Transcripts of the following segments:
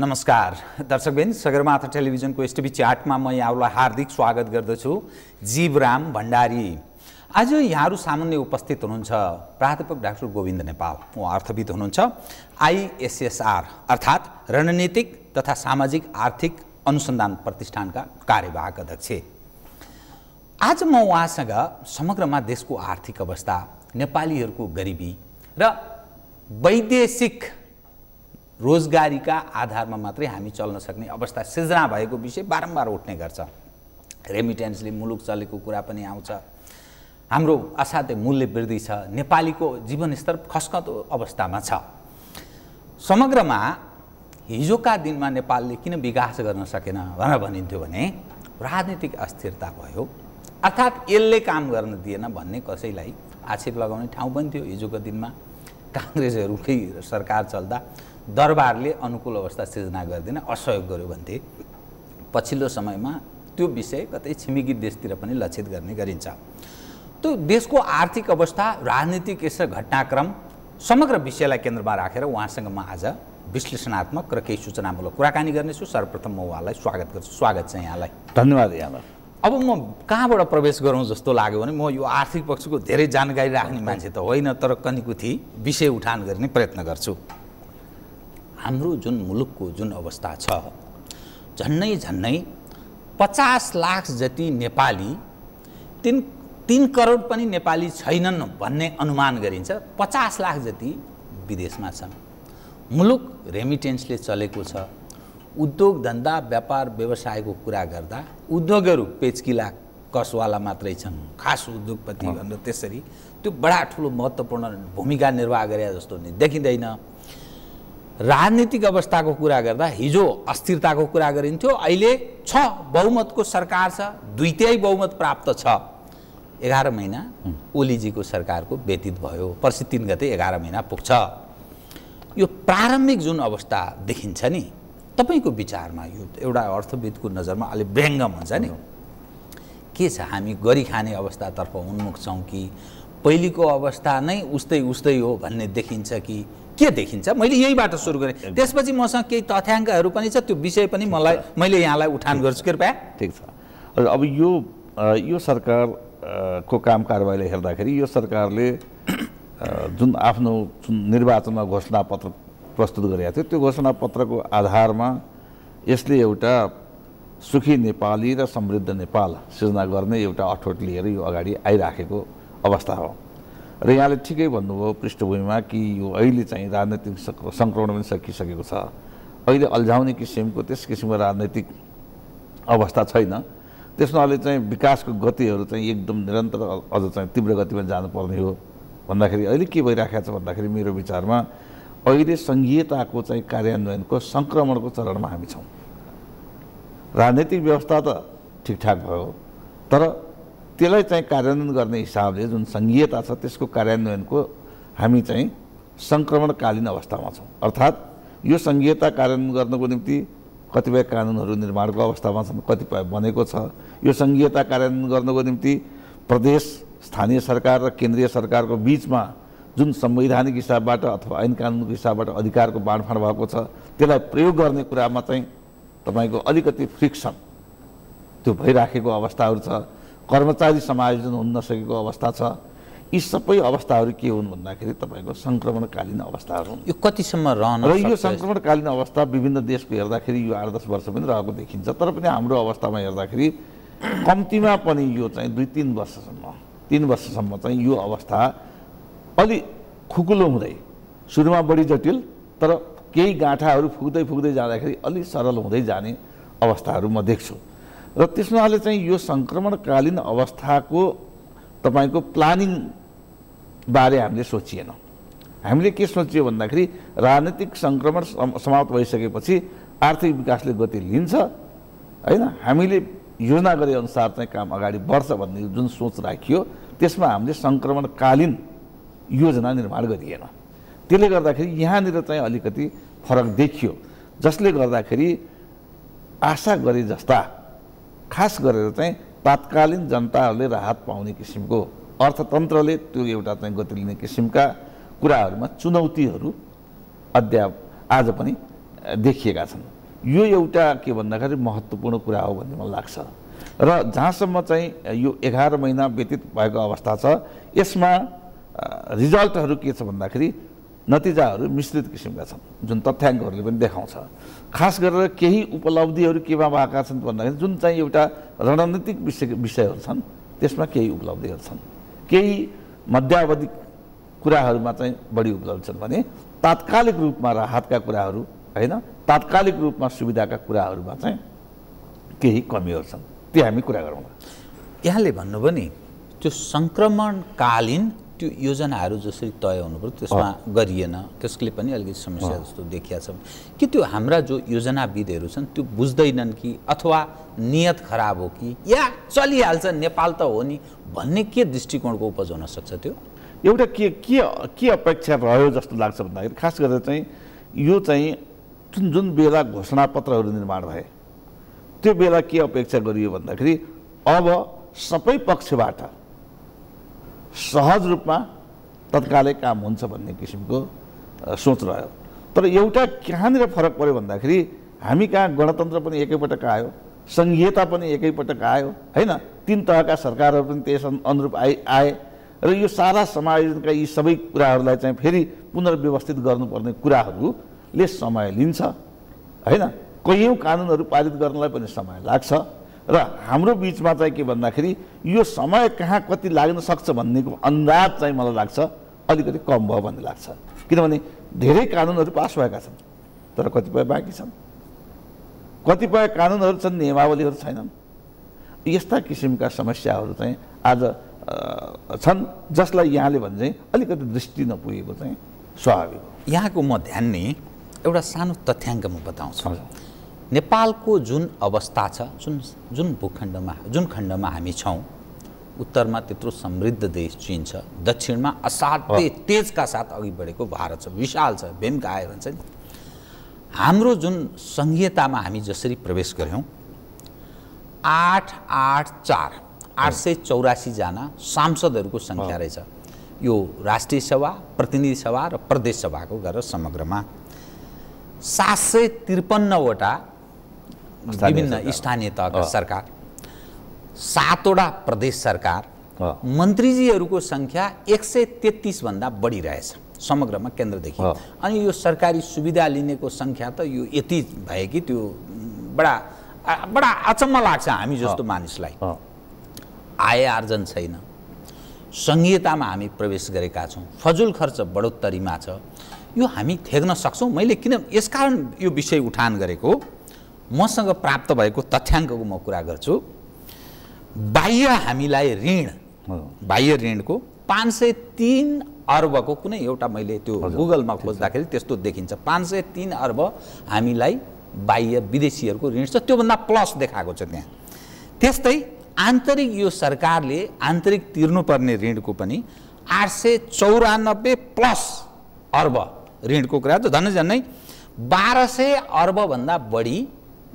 नमस्कार। दर्शकबिन सगरमाथा टेलिभिजनको एसटिभी च्याटमा म यहाँहरूलाई हार्दिक स्वागत गर्दछु। जीवराम भण्डारी। आज यहाँहरू सामान्य उपस्थित हुनुहुन्छ। प्राध्यापक डाक्टर गोविन्द नेपाल उहाँ अर्थविद हुनुहुन्छ। आइएसएसआर अर्थात् रणनीतिक तथा सामाजिक आर्थिक अनुसन्धान प्रतिष्ठानका कार्यवाहक अध्यक्ष। आज म उहाँसँग समग्रमा देशको आर्थिक अवस्था नेपालीहरूको गरिबी र वैदेशिक रोजगारीका आधारमा मात्रै हामी चल्न सक्ने अवस्था सिर्जना भएको विषय बारम्बार उठ्ने गर्छ। रेमिटेन्सले मुलुक चलेको कुरा पनि आउँछ। हाम्रो असाध्य मूल्य वृद्धि छ। नेपालीको जीवनस्तर खस्कदो अवस्थामा छ। समग्रमा हिजोका दिनमा नेपालले किन विकास गर्न सकेन भनेर भनिन्थ्यो भने राजनीतिक अस्थिरता भयो। अर्थात् यसले काम गर्न दिएन भन्ने कसैलाई आक्षेप लगाउने ठाउँ पनि थियो हिजोको दिनमा। काङ्ग्रेसहरूकै सरकार चल्दा दरबारले अनुकूल अवस्था सिर्जना गर्दैन असहयोग गर्यो भन्थे। पछिल्लो समयमा त्यो विषय कतै छिमेकी देशतिर पनि लक्षित गर्ने गरिन्छ। त्यो देशको आर्थिक अवस्था राजनीतिक यस घटनाक्रम समग्र विषयलाई केन्द्रमा राखेर उहाँसँग म आज विश्लेषणात्मक र केही सूचनामूलक कुराकानी गर्नेछु। सर्वप्रथम म उहाँलाई स्वागत गर्छु। स्वागत छ यहाँलाई। धन्यवाद यहाँलाई। अब म कहाँबाट प्रवेश गरौँ जस्तो लाग्यो भने म यो आर्थिक पक्षको धेरै जानकारी राख्ने मान्छे त होइन तर कनिकुथी विषय उठान गर्ने प्रयत्न गर्छु। हाम्रो जुन मुलुकको जुन अवस्था छ झन्नै झन्नै पचास लाख जति नेपाली तिन तिन करोड पनि नेपाली छैनन् भन्ने अनुमान गरिन्छ पचास लाख जति विदेशमा छन्। मुलुक रेमिटेन्सले चलेको छ। उद्योग धन्दा व्यापार व्यवसायको कुरा गर्दा उद्योगहरू पेचकिला कसवाला मात्रै छन्। खास उद्योगपति भनेर त्यसरी त्यो बडा ठुलो महत्त्वपूर्ण भूमिका निर्वाह गरे जस्तो देखिँदैन। राजनीतिक अवस्थाको कुरा गर्दा हिजो अस्थिरताको कुरा गरिन्थ्यो अहिले छ बहुमतको सरकार छ दुईटै बहुमत प्राप्त छ। एघार महिना ओलीजीको सरकारको व्यतीत भयो पर्सि तिन गते एघार महिना पुग्छ। यो प्रारम्भिक जुन अवस्था देखिन्छ नि तपाईँको विचारमा यो एउटा अर्थविदको नजरमा अलिक व्यङ्गम हुन्छ नि। के छ हामी गरी खाने अवस्थातर्फ उन्मुख छौँ कि पहिलेको अवस्था नै उस्तै उस्तै हो भन्ने देखिन्छ कि के देखिन्छ? मैले यहीबाट सुरु गरेँ। त्यसपछि मसँग केही तथ्याङ्कहरू पनि छ। त्यो विषय पनि मलाई मैले यहाँलाई उठान गर्छु। कृपया। ठिक छ। अब यो यो सरकारको काम कारवाहीलाई हेर्दाखेरि यो सरकारले जुन आफ्नो जुन निर्वाचनमा घोषणापत्र प्रस्तुत गरेको थियो त्यो घोषणापत्रको आधारमा यसले एउटा सुखी नेपाली र समृद्ध नेपाल सिर्जना गर्ने एउटा अठोट लिएर यो अगाडि आइराखेको अवस्था हो। र यहाँले ठिकै भन्नुभयो पृष्ठभूमिमा कि यो अहिले चाहिँ राजनैतिक सङ्क्रमण पनि सकिसकेको छ। अहिले अल्झाउने किसिमको त्यस किसिमको राजनैतिक अवस्था छैन। त्यसमा चाहिँ विकासको गतिहरू चाहिँ एकदम निरन्तर अझ चाहिँ तीव्र गतिमा जानुपर्ने हो भन्दाखेरि अहिले के भइराखेको छ भन्दाखेरि मेरो विचारमा अहिले सङ्घीयताको चाहिँ कार्यान्वयनको सङ्क्रमणको चरणमा हामी छौँ। राजनैतिक व्यवस्था त ठिकठाक भयो तर त्यसलाई चाहिँ कार्यान्वयन गर्ने हिसाबले जुन सङ्घीयता छ त्यसको कार्यान्वयनको हामी चाहिँ सङ्क्रमणकालीन अवस्थामा छौँ। अर्थात् यो सङ्घीयता कार्यान्वयन गर्नको निम्ति कतिपय कानुनहरू निर्माणको अवस्थामा छन् कतिपय बनेको छ। यो सङ्घीयता कार्यान्वयन गर्नको निम्ति प्रदेश स्थानीय सरकार र केन्द्रीय सरकारको बिचमा जुन संवैधानिक हिसाबबाट अथवा ऐन कानुनको हिसाबबाट अधिकारको बाँडफाँड भएको छ त्यसलाई प्रयोग गर्ने कुरामा चाहिँ तपाईँको अलिकति फ्रिक्सन त्यो भइराखेको अवस्थाहरू छ। कर्मचारी समायोजन हुन नसकेको अवस्था छ यी सबै अवस्थाहरू के हुन् भन्दाखेरि तपाईँको सङ्क्रमणकालीन अवस्थाहरू हुन्। यो कतिसम्म रहन र यो सङ्क्रमणकालीन अवस्था विभिन्न देशको हेर्दाखेरि यो आठ दस वर्ष पनि रहेको देखिन्छ तर पनि हाम्रो अवस्थामा हेर्दाखेरि कम्तीमा पनि यो चाहिँ दुई तिन वर्षसम्म तिन वर्षसम्म चाहिँ यो अवस्था अलि खुकुलो हुँदै सुरुमा बढी जटिल तर केही गाँठाहरू फुक्दै फुक्दै जाँदाखेरि अलिक सरल हुँदै जाने अवस्थाहरू म देख्छु। र त्यसमाले चाहिँ यो सङ्क्रमणकालीन अवस्थाको तपाईँको प्लानिङ बारे हामीले सोचिएन। हामीले के सोचियो भन्दाखेरि राजनीतिक सङ्क्रमण समाप्त भइसकेपछि आर्थिक विकासले गति लिन्छ होइन? हामीले योजना गरे अनुसार चाहिँ काम अगाडि बढ्छ भन्ने जुन सोच राखियो त्यसमा हामीले सङ्क्रमणकालीन योजना निर्माण गरिएन। त्यसले गर्दाखेरि यहाँनिर चाहिँ अलिकति फरक देखियो जसले गर्दाखेरि आशा गरे जस्ता खास गरेर चाहिँ तात्कालीन जनताहरूले राहत पाउने किसिमको अर्थतन्त्रले त्यो एउटा चाहिँ गति लिने किसिमका कुराहरूमा चुनौतीहरू अद्याप आज पनि देखिएका छन्। यो एउटा के भन्दाखेरि महत्त्वपूर्ण कुरा हो भन्ने मलाई लाग्छ। र जहाँसम्म चाहिँ यो एघार महिना व्यतीत भएको अवस्था छ यसमा रिजल्टहरू के छ भन्दाखेरि नतिजाहरू मिश्रित किसिमका छन् जुन तथ्याङ्कहरूले पनि देखाउँछ। खास गरेर केही उपलब्धिहरू केमा भएका छन् भन्दाखेरि जुन चाहिँ एउटा रणनीतिक विषय विषयहरू छन् त्यसमा केही उपलब्धिहरू छन्। केही मध्यावधि कुराहरूमा चाहिँ बढी उपलब्ध छन् भने तात्कालिक रूपमा राहतका कुराहरू होइन? तात्कालिक रूपमा सुविधाका कुराहरूमा चाहिँ केही कमीहरू छन्। त्यो हामी कुरा गरौँ यहाँले भन्नुभयो नि त्यो सङ्क्रमणकालीन त्यो योजनाहरू जसरी तय हुनु पऱ्यो त्यसमा गरिएन। त्यसले पनि अलिकति समस्या जस्तो देखिया छ। कि त्यो हाम्रा जो योजनाविदहरू छन् त्यो बुझ्दैनन् कि अथवा नियत खराब हो कि या चलिहाल्छ नेपाल त हो नि भन्ने के दृष्टिकोणको उपज हुनसक्छ त्यो? एउटा के के के अपेक्षा रह्यो जस्तो लाग्छ भन्दाखेरि खास गरेर चाहिँ यो चाहिँ जुन जुन बेला घोषणापत्रहरू निर्माण भए त्यो बेला के अपेक्षा गरियो भन्दाखेरि अब सबै पक्षबाट सहज रूपमा तत्कालै काम हुन्छ भन्ने किसिमको सोच रह्यो। तर एउटा कहाँनिर फरक पऱ्यो भन्दाखेरि हामी कहाँ गणतन्त्र पनि एकैपटक आयो सङ्घीयता पनि एकैपटक आयो होइन? तिन तहका सरकारहरू पनि त्यस अनु- अनुरूप आइ आए र यो सारा समायोजनका यी सबै कुराहरूलाई चाहिँ फेरि पुनर्व्यवस्थित गर्नुपर्ने कुराहरूले समय लिन्छ होइन? कैयौँ कानुनहरू पारित गर्नलाई पनि समय लाग्छ। र हाम्रो बिचमा चाहिँ के भन्दाखेरि यो समय कहाँ कति लाग्न सक्छ भन्नेको अन्दाज चाहिँ मलाई लाग्छ अलिकति कम भयो भन्ने लाग्छ। किनभने धेरै कानुनहरू पास भएका छन् तर कतिपय बाँकी छन्। कतिपय कानुनहरू छन् नियमावलीहरू छैनन्। यस्ता किसिमका समस्याहरू चाहिँ आज छन् जसलाई यहाँले भने चाहिँ अलिकति दृष्टि नपुगेको चाहिँ स्वाभाविक हो। यहाँको म ध्यान नि एउटा सानो तथ्याङ्क म बताउँछु नेपालको जुन अवस्था छ जुन जुन भूखण्डमा जुन खण्डमा हामी छौँ उत्तरमा त्यत्रो समृद्ध देश चिन छ दक्षिणमा असाध्य तेजका साथ अघि बढेको भारत छ विशाल छ भीमकाय भन्छ नि। हाम्रो जुन सङ्घीयतामा हामी जसरी प्रवेश गऱ्यौँ आठ आठ चार आठ सय चौरासीजना सांसदहरूको सङ्ख्या रहेछ। यो राष्ट्रिय सभा प्रतिनिधि सभा र प्रदेश सभाको गरेर समग्रमा सात सय त्रिपन्नवटा विभिन्न। स्थानीय तहका। सरकार सातवटा प्रदेश सरकार। मन्त्रीजीहरूको सङ्ख्या एक सय तेत्तिसभन्दा बढी रहेछ समग्रमा केन्द्रदेखि। अनि यो सरकारी सुविधा लिनेको सङ्ख्या त यो यति भयो कि त्यो बडा बडा अचम्म लाग्छ हामी जस्तो मानिसलाई आय आर्जन छैन सङ्घीयतामा हामी प्रवेश गरेका छौँ फजुल खर्च बढोत्तरीमा छ यो हामी थेग्न सक्छौँ मैले किन यसकारण यो विषय उठान गरेको मसँग प्राप्त भएको तथ्याङ्कको म कुरा गर्छु। बाह्य हामीलाई ऋण। बाह्य ऋणको पाँच सय तिन अर्बको कुनै एउटा मैले त्यो गुगलमा खोज्दाखेरि त्यस्तो देखिन्छ। पाँच सय तिन अर्ब हामीलाई बाह्य विदेशीहरूको ऋण छ। त्योभन्दा प्लस देखाएको छ त्यहाँ। त्यस्तै आन्तरिक यो सरकारले आन्तरिक तिर्नुपर्ने ऋणको पनि आठ सय चौरानब्बे प्लस अर्ब ऋणको कुरा त झन् झन्नै बाह्र सय अर्बभन्दा बढी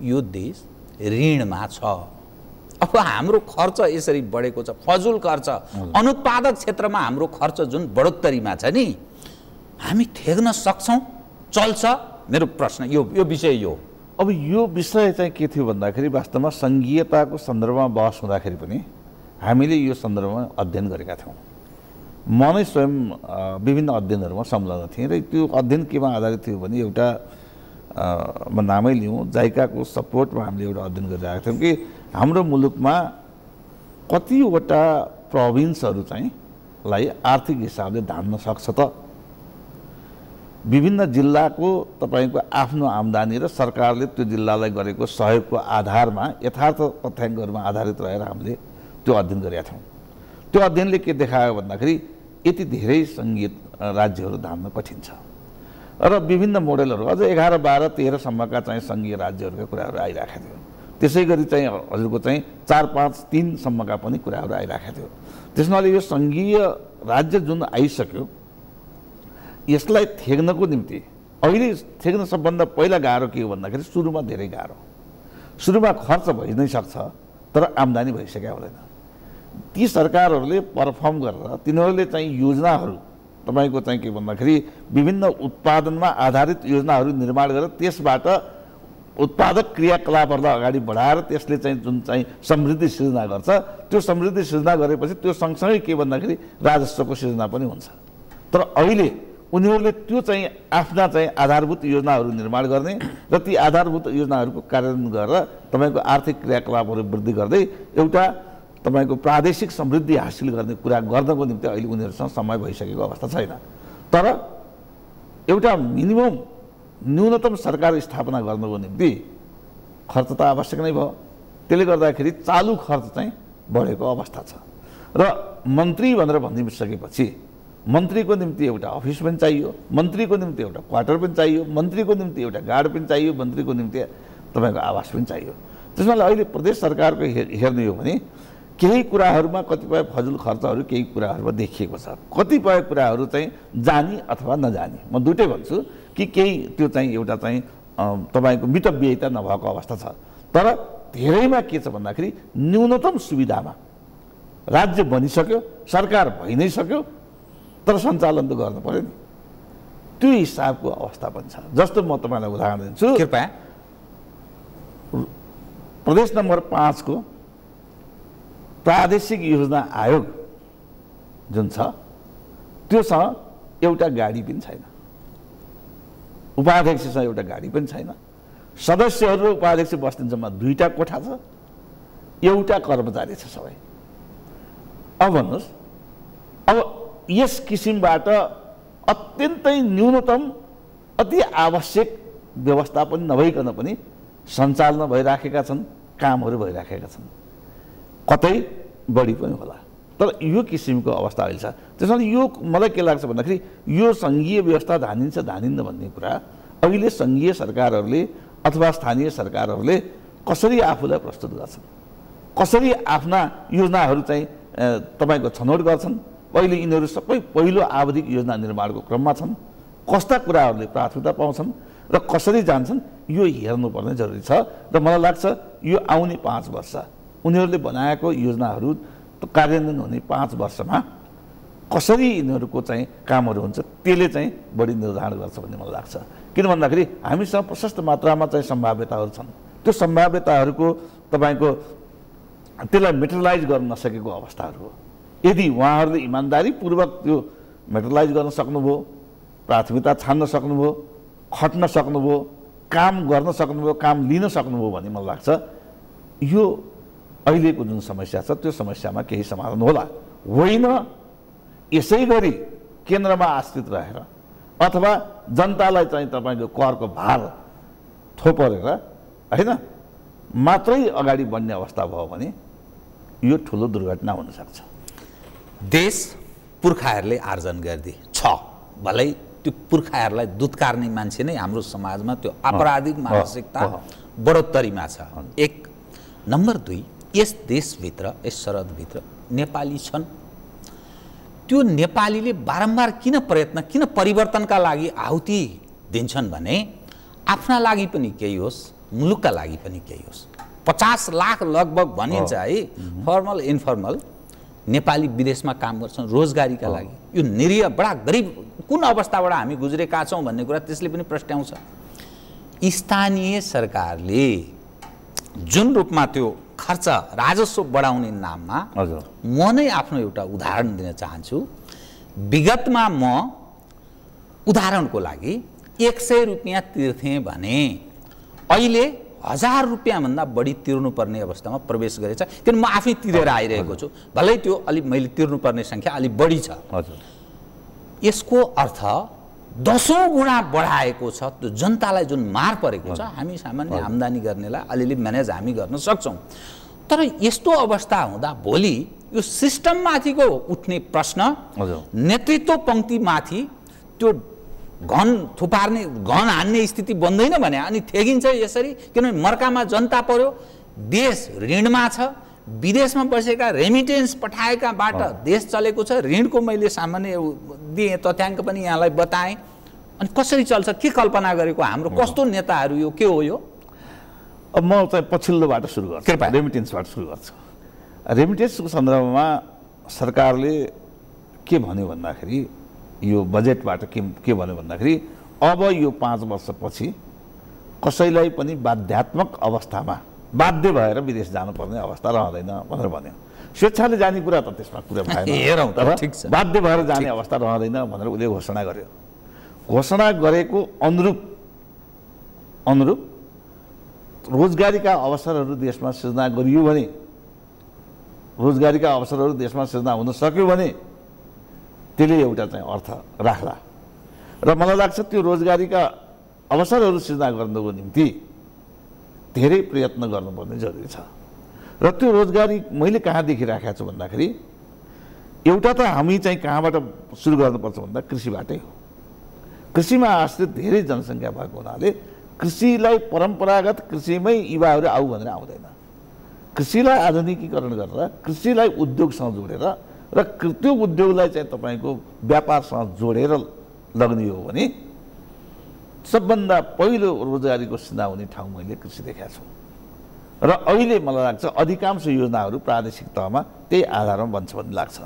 यो देश ऋणमा छ। अब हाम्रो खर्च यसरी बढेको छ फजुल खर्च अनुत्पादक क्षेत्रमा हाम्रो खर्च जुन बढोत्तरीमा छ नि हामी थेग्न सक्छौँ? चल्छ? मेरो प्रश्न यो यो विषय यो अब यो विषय चाहिँ के थियो भन्दाखेरि वास्तवमा सङ्घीयताको सन्दर्भमा बहस हुँदाखेरि पनि हामीले यो सन्दर्भमा अध्ययन गरेका थियौँ। म नै स्वयं विभिन्न अध्ययनहरूमा संलग्न थिएँ र त्यो अध्ययन केमा आधारित थियो भने एउटा म नामै लिउँ। जाइकाको सपोर्टमा हामीले एउटा अध्ययन गरिरहेका थियौँ कि हाम्रो मुलुकमा कतिवटा प्रोभिन्सहरू चाहिँ लाई आर्थिक हिसाबले धान्न सक्छ त? विभिन्न जिल्लाको तपाईँको आफ्नो आम्दानी र सरकारले त्यो जिल्लालाई गरेको सहयोगको आधारमा यथार्थ तथ्याङ्कहरूमा आधारित रहेर हामीले त्यो अध्ययन गरेका थियौँ। त्यो अध्ययनले के देखायो भन्दाखेरि यति धेरै अ, राज्यहरू धान्न कठिन छ। र विभिन्न मोडेलहरू। अझ एघार बाह्र तेह्रसम्मका चाहिँ सङ्घीय राज्यहरूका कुराहरू आइरहेको थियो। त्यसै गरी चाहिँ हजुरको चाहिँ चार पाँच तिनसम्मका पनि कुराहरू आइरहेको थियो। त्यसमाले यो सङ्घीय राज्य जुन आइसक्यो यसलाई थेग्नको निम्ति अहिले थेग्न सबभन्दा पहिला गाह्रो के हो भन्दाखेरि सुरुमा धेरै गाह्रो। सुरुमा खर्च भइ नै सक्छ तर आम्दानी भइसकेका हुँदैन। ती सरकारहरूले पर्फर्म गरेर तिनीहरूले चाहिँ योजनाहरू तपाईँको चाहिँ के भन्दाखेरि विभिन्न उत्पादनमा आधारित योजनाहरू निर्माण गरेर त्यसबाट उत्पादक क्रियाकलापहरूलाई अगाडि बढाएर त्यसले चाहिँ जुन चाहिँ समृद्धि सिर्जना गर्छ त्यो समृद्धि सिर्जना गरेपछि त्यो सँगसँगै के भन्दाखेरि राजस्वको सिर्जना पनि हुन्छ। तर अहिले उनीहरूले त्यो चाहिँ आफ्ना चाहिँ आधारभूत योजनाहरू निर्माण गर्ने र ती आधारभूत योजनाहरूको कार्यान्वयन गरेर तपाईँको आर्थिक क्रियाकलापहरू वृद्धि गर्दै एउटा तपाईँको प्रादेशिक समृद्धि हासिल गर्ने कुरा गर्नको निम्ति अहिले उनीहरूसँग समय भइसकेको अवस्था छैन। तर एउटा मिनिमम न्यूनतम सरकार स्थापना गर्नको निम्ति खर्च त आवश्यक नै भयो। त्यसले गर्दाखेरि चालु खर्च चाहिँ बढेको अवस्था छ। र मन्त्री भनेर भनिसकेपछि मन्त्रीको निम्ति एउटा अफिस पनि चाहियो मन्त्रीको निम्ति एउटा क्वार्टर पनि चाहियो मन्त्रीको निम्ति एउटा गार्ड पनि चाहियो मन्त्रीको निम्ति तपाईँको आवास पनि चाहियो। त्यसमा अहिले प्रदेश सरकारको हेर्ने हो भने केही कुराहरूमा कतिपय फजुल खर्चहरू केही कुराहरूमा देखिएको छ। कतिपय कुराहरू चाहिँ जाने अथवा नजाने। म दुइटै भन्छु कि केही त्यो चाहिँ एउटा चाहिँ तपाईँको मितव्ययिता नभएको अवस्था छ। तर धेरैमा के छ भन्दाखेरि न्यूनतम सुविधामा राज्य बनिसक्यो सरकार भइ नै सक्यो तर सञ्चालन त गर्नु पऱ्यो नि। त्यो हिसाबको अवस्था पनि छ। जस्तो म तपाईँलाई उदाहरण दिन्छु कृपया। प्रदेश नम्बर पाँचको प्रादेशिक योजना आयोग जुन छ त्योसँग एउटा गाडी पनि छैन। उपाध्यक्षसँग एउटा गाडी पनि छैन। सदस्यहरू र उपाध्यक्ष बस्ने जम्मा दुईवटा कोठा छ एउटा कर्मचारी छ सबै। अब भन्नुहोस् अब यस किसिमबाट अत्यन्तै न्यूनतम अति आवश्यक व्यवस्थापन नभइकन पनि सञ्चालन भइराखेका छन् कामहरू भइराखेका छन्। कतै बढी पनि होला। तर यो किसिमको अवस्था अहिले छ। त्यस कारण यो मलाई के लाग्छ भन्दाखेरि यो सङ्घीय व्यवस्था धानिन्छ धानिन्न भन्ने कुरा अहिले सङ्घीय सरकारहरूले अथवा स्थानीय सरकारहरूले कसरी आफूलाई प्रस्तुत गर्छन्? कसरी आफ्ना योजनाहरू चाहिँ तपाईँको छनौट गर्छन्? अहिले यिनीहरू सबै पहिलो आवधिक योजना निर्माणको क्रममा छन्। कस्ता कुराहरूले प्राथमिकता पाउँछन् र कसरी जान्छन् यो हेर्नुपर्ने जरुरी छ र मलाई लाग्छ यो आउने पाँच वर्ष उनीहरूले बनाएको योजनाहरू कार्यान्वयन हुने पाँच वर्षमा कसरी यिनीहरूको चाहिँ कामहरू हुन्छ त्यसले चाहिँ बढी निर्धारण गर्छ भन्ने मलाई लाग्छ। किन भन्दाखेरि हामीसँग प्रशस्त मात्रामा चाहिँ सम्भाव्यताहरू छन्। त्यो सम्भाव्यताहरूको तपाईँको त्यसलाई मेटेरियलाइज गर्न नसकेको अवस्थाहरू हो। यदि उहाँहरूले इमान्दारीपूर्वक त्यो मेटेरियलाइज गर्न सक्नुभयो प्राथमिकता छान्न सक्नुभयो खट्न सक्नुभयो काम गर्न सक्नुभयो काम लिन सक्नुभयो भन्ने मलाई लाग्छ यो अहिलेको जुन समस्या छ त्यो समस्यामा केही समाधान होला। होइन यसै गरी केन्द्रमा आश्रित रहेर अथवा जनतालाई चाहिँ तपाईँको करको भार थोपरेर होइन मात्रै अगाडि बढ्ने अवस्था भयो भने यो ठुलो दुर्घटना हुनसक्छ। देश पुर्खाहरूले आर्जन गरिदिए छ। भलै त्यो पुर्खाहरूलाई दुत्कार्ने मान्छे नै हाम्रो समाजमा त्यो आपराधिक मानसिकता। बढोत्तरीमा छ। एक नम्बर दुई यस देशभित्र यस सरहदभित्र नेपाली छन्। त्यो नेपालीले बारम्बार किन प्रयत्न किन परिवर्तनका लागि आहुति दिन्छन् भने आफ्ना लागि पनि केही होस् मुलुकका लागि पनि केही होस्। पचास लाख लगभग भनिन्छ है फर्मल इन्फर्मल नेपाली विदेशमा काम गर्छन् रोजगारीका लागि। यो निरीह बडा गरिब कुन अवस्थाबाट हामी गुज्रेका छौँ भन्ने कुरा त्यसले पनि प्रस्ट्याउँछ स्थानीय सरकारले जुन रूपमा त्यो खर्च राजस्व बढाउने नाममा हजुर। म नै आफ्नो एउटा उदाहरण दिन चाहन्छु। विगतमा म उदाहरणको लागि एक सय रुपियाँ तिर्थेँ भने अहिले हजार रुपियाँभन्दा बढी तिर्नुपर्ने अवस्थामा प्रवेश गरेछ। किन म आफै तिरेर आइरहेको छु? भलै त्यो अलिक मैले तिर्नुपर्ने सङ्ख्या अलिक बढी छ। हजुर। यसको अर्थ दसौँ गुणा बढाएको छ त्यो जनतालाई जुन मार परेको छ हामी सामान्य आम्दानी गर्नेलाई अलिअलि म्यानेज हामी गर्न सक्छौँ। तर यस्तो अवस्था हुँदा भोलि यो सिस्टममाथिको उठ्ने प्रश्न। नेतृत्व पङ्क्तिमाथि त्यो घन थुपार्ने घन हान्ने स्थिति बन्दैन भने अनि थेगिन्छ यसरी किनभने मर्कामा जनता पर्यो देश ऋणमा छ। विदेशमा बसेका रेमिटेन्स पठाएकाबाट देश चलेको छ ऋणको मैले सामान्य दिएँ तथ्याङ्क पनि यहाँलाई बताएँ। अनि कसरी चल्छ के कल्पना गरेको हाम्रो कस्तो नेताहरू यो के हो यो? अब म चाहिँ पछिल्लोबाट सुरु गर्छु। कृपया। रेमिटेन्सबाट सुरु गर्छु। रेमिटेन्सको सन्दर्भमा सरकारले के भन्यो भन्दाखेरि यो बजेटबाट के के भन्यो भन्दाखेरि अब यो पाँच वर्षपछि कसैलाई पनि बाध्यात्मक अवस्थामा बाध्य भएर विदेश जानुपर्ने अवस्था रहँदैन भनेर भन्यो। स्वेच्छाले जाने कुरा त त्यसमा कुरा भएन। हेरौँ त, तर ठिक छ। बाध्य भएर जाने अवस्था रहँदैन भनेर उसले घोषणा गर्यो। घोषणा गरेको अनुरूप अनुरूप रोजगारीका अवसरहरू देशमा सृजना गरियो भने रोजगारीका अवसरहरू देशमा सृजना हुन सक्यो भने त्यसले एउटा चाहिँ अर्थ राख्ला। र मलाई लाग्छ त्यो रोजगारीका अवसरहरू सृजना गर्नको निम्ति धेरै प्रयत्न गर्नुपर्ने जरुरी छ। र त्यो रोजगारी मैले कहाँ देखिराखेको छु भन्दाखेरि एउटा त हामी चाहिँ कहाँबाट सुरु गर्नुपर्छ भन्दा कृषिबाटै हो। कृषिमा आश्रित धेरै जनसङ्ख्या भएको हुनाले कृषिलाई परम्परागत कृषिमै युवाहरू आऊ भनेर आउँदैन। कृषिलाई आधुनिकीकरण गरेर कृषिलाई उद्योगसँग जोडेर र त्यो उद्योगलाई चाहिँ तपाईँको व्यापारसँग जोडेर लग्ने हो भने सबभन्दा पहिलो रोजगारीको सिधा हुने ठाउँ मैले कृषि देखाएको छु। र अहिले मलाई लाग्छ अधिकांश योजनाहरू प्रादेशिक तहमा त्यही आधारमा बन्छ भन्ने लाग्छ।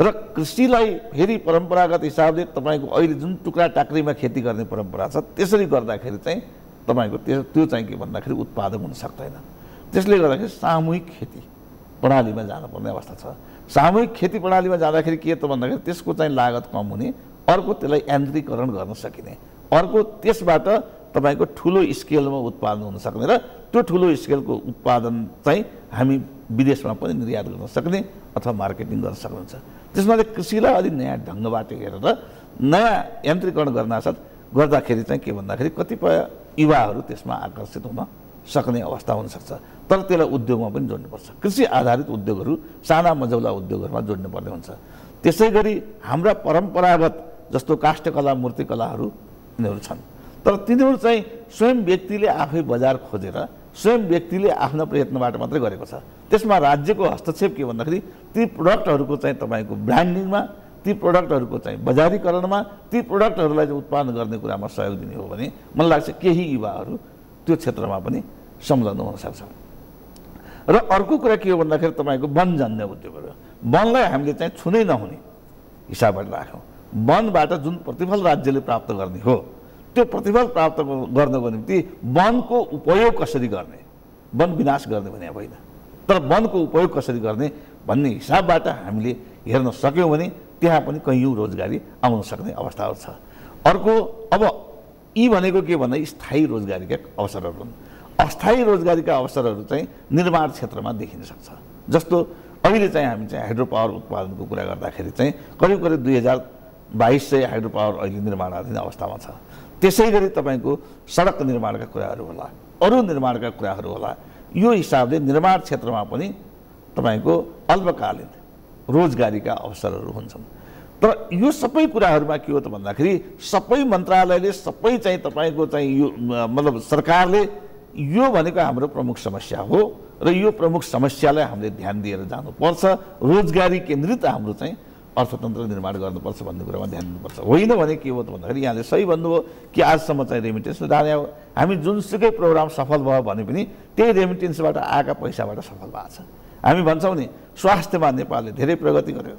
र कृषिलाई फेरि परम्परागत हिसाबले तपाईँको अहिले जुन टुक्रा टाक्रीमा खेती गर्ने परम्परा छ त्यसरी गर्दाखेरि चाहिँ तपाईँको त्यो त्यो चाहिँ के भन्दाखेरि उत्पादक हुन सक्दैन। त्यसले गर्दाखेरि सामूहिक खेती प्रणालीमा जानुपर्ने अवस्था छ। सामूहिक खेती प्रणालीमा जाँदाखेरि के त भन्दाखेरि त्यसको चाहिँ लागत कम हुने अर्को त्यसलाई यान्त्रिकरण गर्न सकिने। अर्को त्यसबाट तपाईँको ठुलो स्केलमा उत्पादन हुन सक्ने र त्यो ठुलो स्केलको उत्पादन चाहिँ हामी विदेशमा पनि निर्यात गर्न सक्ने अथवा मार्केटिङ गर्न सक्नुहुन्छ। त्यसमा चाहिँ कृषिलाई अलिक नयाँ ढङ्गबाट हेरेर नयाँ यान्त्रिकरण गर्नासाथ गर्दाखेरि चाहिँ के भन्दाखेरि कतिपय युवाहरू त्यसमा आकर्षित हुन सक्ने अवस्था हुनसक्छ। तर त्यसलाई उद्योगमा पनि जोड्नुपर्छ। कृषि आधारित उद्योगहरू साना मझौला उद्योगहरूमा जोड्नुपर्ने हुन्छ। त्यसै गरी हाम्रा परम्परागत जस्तो काष्ठकला मूर्तिकलाहरू यिनीहरू छन्। तर तिनीहरू चाहिँ स्वयं व्यक्तिले आफै बजार खोजेर स्वयं व्यक्तिले आफ्ना प्रयत्नबाट मात्रै गरेको छ। त्यसमा राज्यको हस्तक्षेप के भन्दाखेरि ती प्रडक्टहरूको चाहिँ तपाईँको ब्रान्डिङमा ती प्रडक्टहरूको चाहिँ बजारीकरणमा ती प्रडक्टहरूलाई चाहिँ उत्पादन गर्ने कुरामा सहयोग दिने हो भने मलाई लाग्छ केही युवाहरू त्यो क्षेत्रमा पनि संलग्न हुन सक्छ। र अर्को कुरा के हो भन्दाखेरि तपाईँको वनजन्य उद्योगहरू। वनलाई हामीले चाहिँ छुनै नहुने हिसाबबाट राख्यौँ। वनबाट जुन प्रतिफल राज्यले प्राप्त गर्ने हो त्यो प्रतिफल प्राप्त गर्नको निम्ति वनको उपयोग कसरी गर्ने? वन विनाश गर्ने भने होइन। तर वनको उपयोग कसरी गर्ने भन्ने हिसाबबाट हामीले हेर्न सक्यौँ भने त्यहाँ पनि कैयौँ रोजगारी आउन सक्ने अवस्थाहरू छ। अर्को अब यी भनेको के भन्दा स्थायी रोजगारीका अवसरहरू हुन्। अस्थायी रोजगारीका अवसरहरू चाहिँ निर्माण क्षेत्रमा देखिन सक्छ। जस्तो अहिले चाहिँ हामी चाहिँ हाइड्रो पावर उत्पादनको कुरा गर्दाखेरि चाहिँ करिब करिब दुई हजार बाइस सय हाइड्रो पावर अहिले निर्माणाधीन अवस्थामा छ। त्यसै गरी तपाईँको सडक निर्माणका कुराहरू होला अरू निर्माणका कुराहरू होला यो हिसाबले निर्माण क्षेत्रमा पनि तपाईँको अल्पकालीन रोजगारीका अवसरहरू हुन्छन्। तर यो सबै कुराहरूमा के हो त भन्दाखेरि सबै मन्त्रालयले सबै चाहिँ तपाईँको चाहिँ यो मतलब सरकारले यो भनेको हाम्रो प्रमुख समस्या हो र यो प्रमुख समस्यालाई हामीले ध्यान दिएर जानुपर्छ। रोजगारी केन्द्रित हाम्रो चाहिँ अर्थतन्त्र निर्माण गर्नुपर्छ भन्ने कुरामा ध्यान दिनुपर्छ। होइन भने के हो त भन्दाखेरि यहाँले सही भन्नुभयो कि आजसम्म चाहिँ रेमिटेन्स जाने हो। हामी जुनसुकै प्रोग्राम सफल भयो भने पनि त्यही रेमिटेन्सबाट आएका पैसाबाट सफल भएको छ। हामी भन्छौँ नि स्वास्थ्यमा नेपालले धेरै प्रगति गर्यो।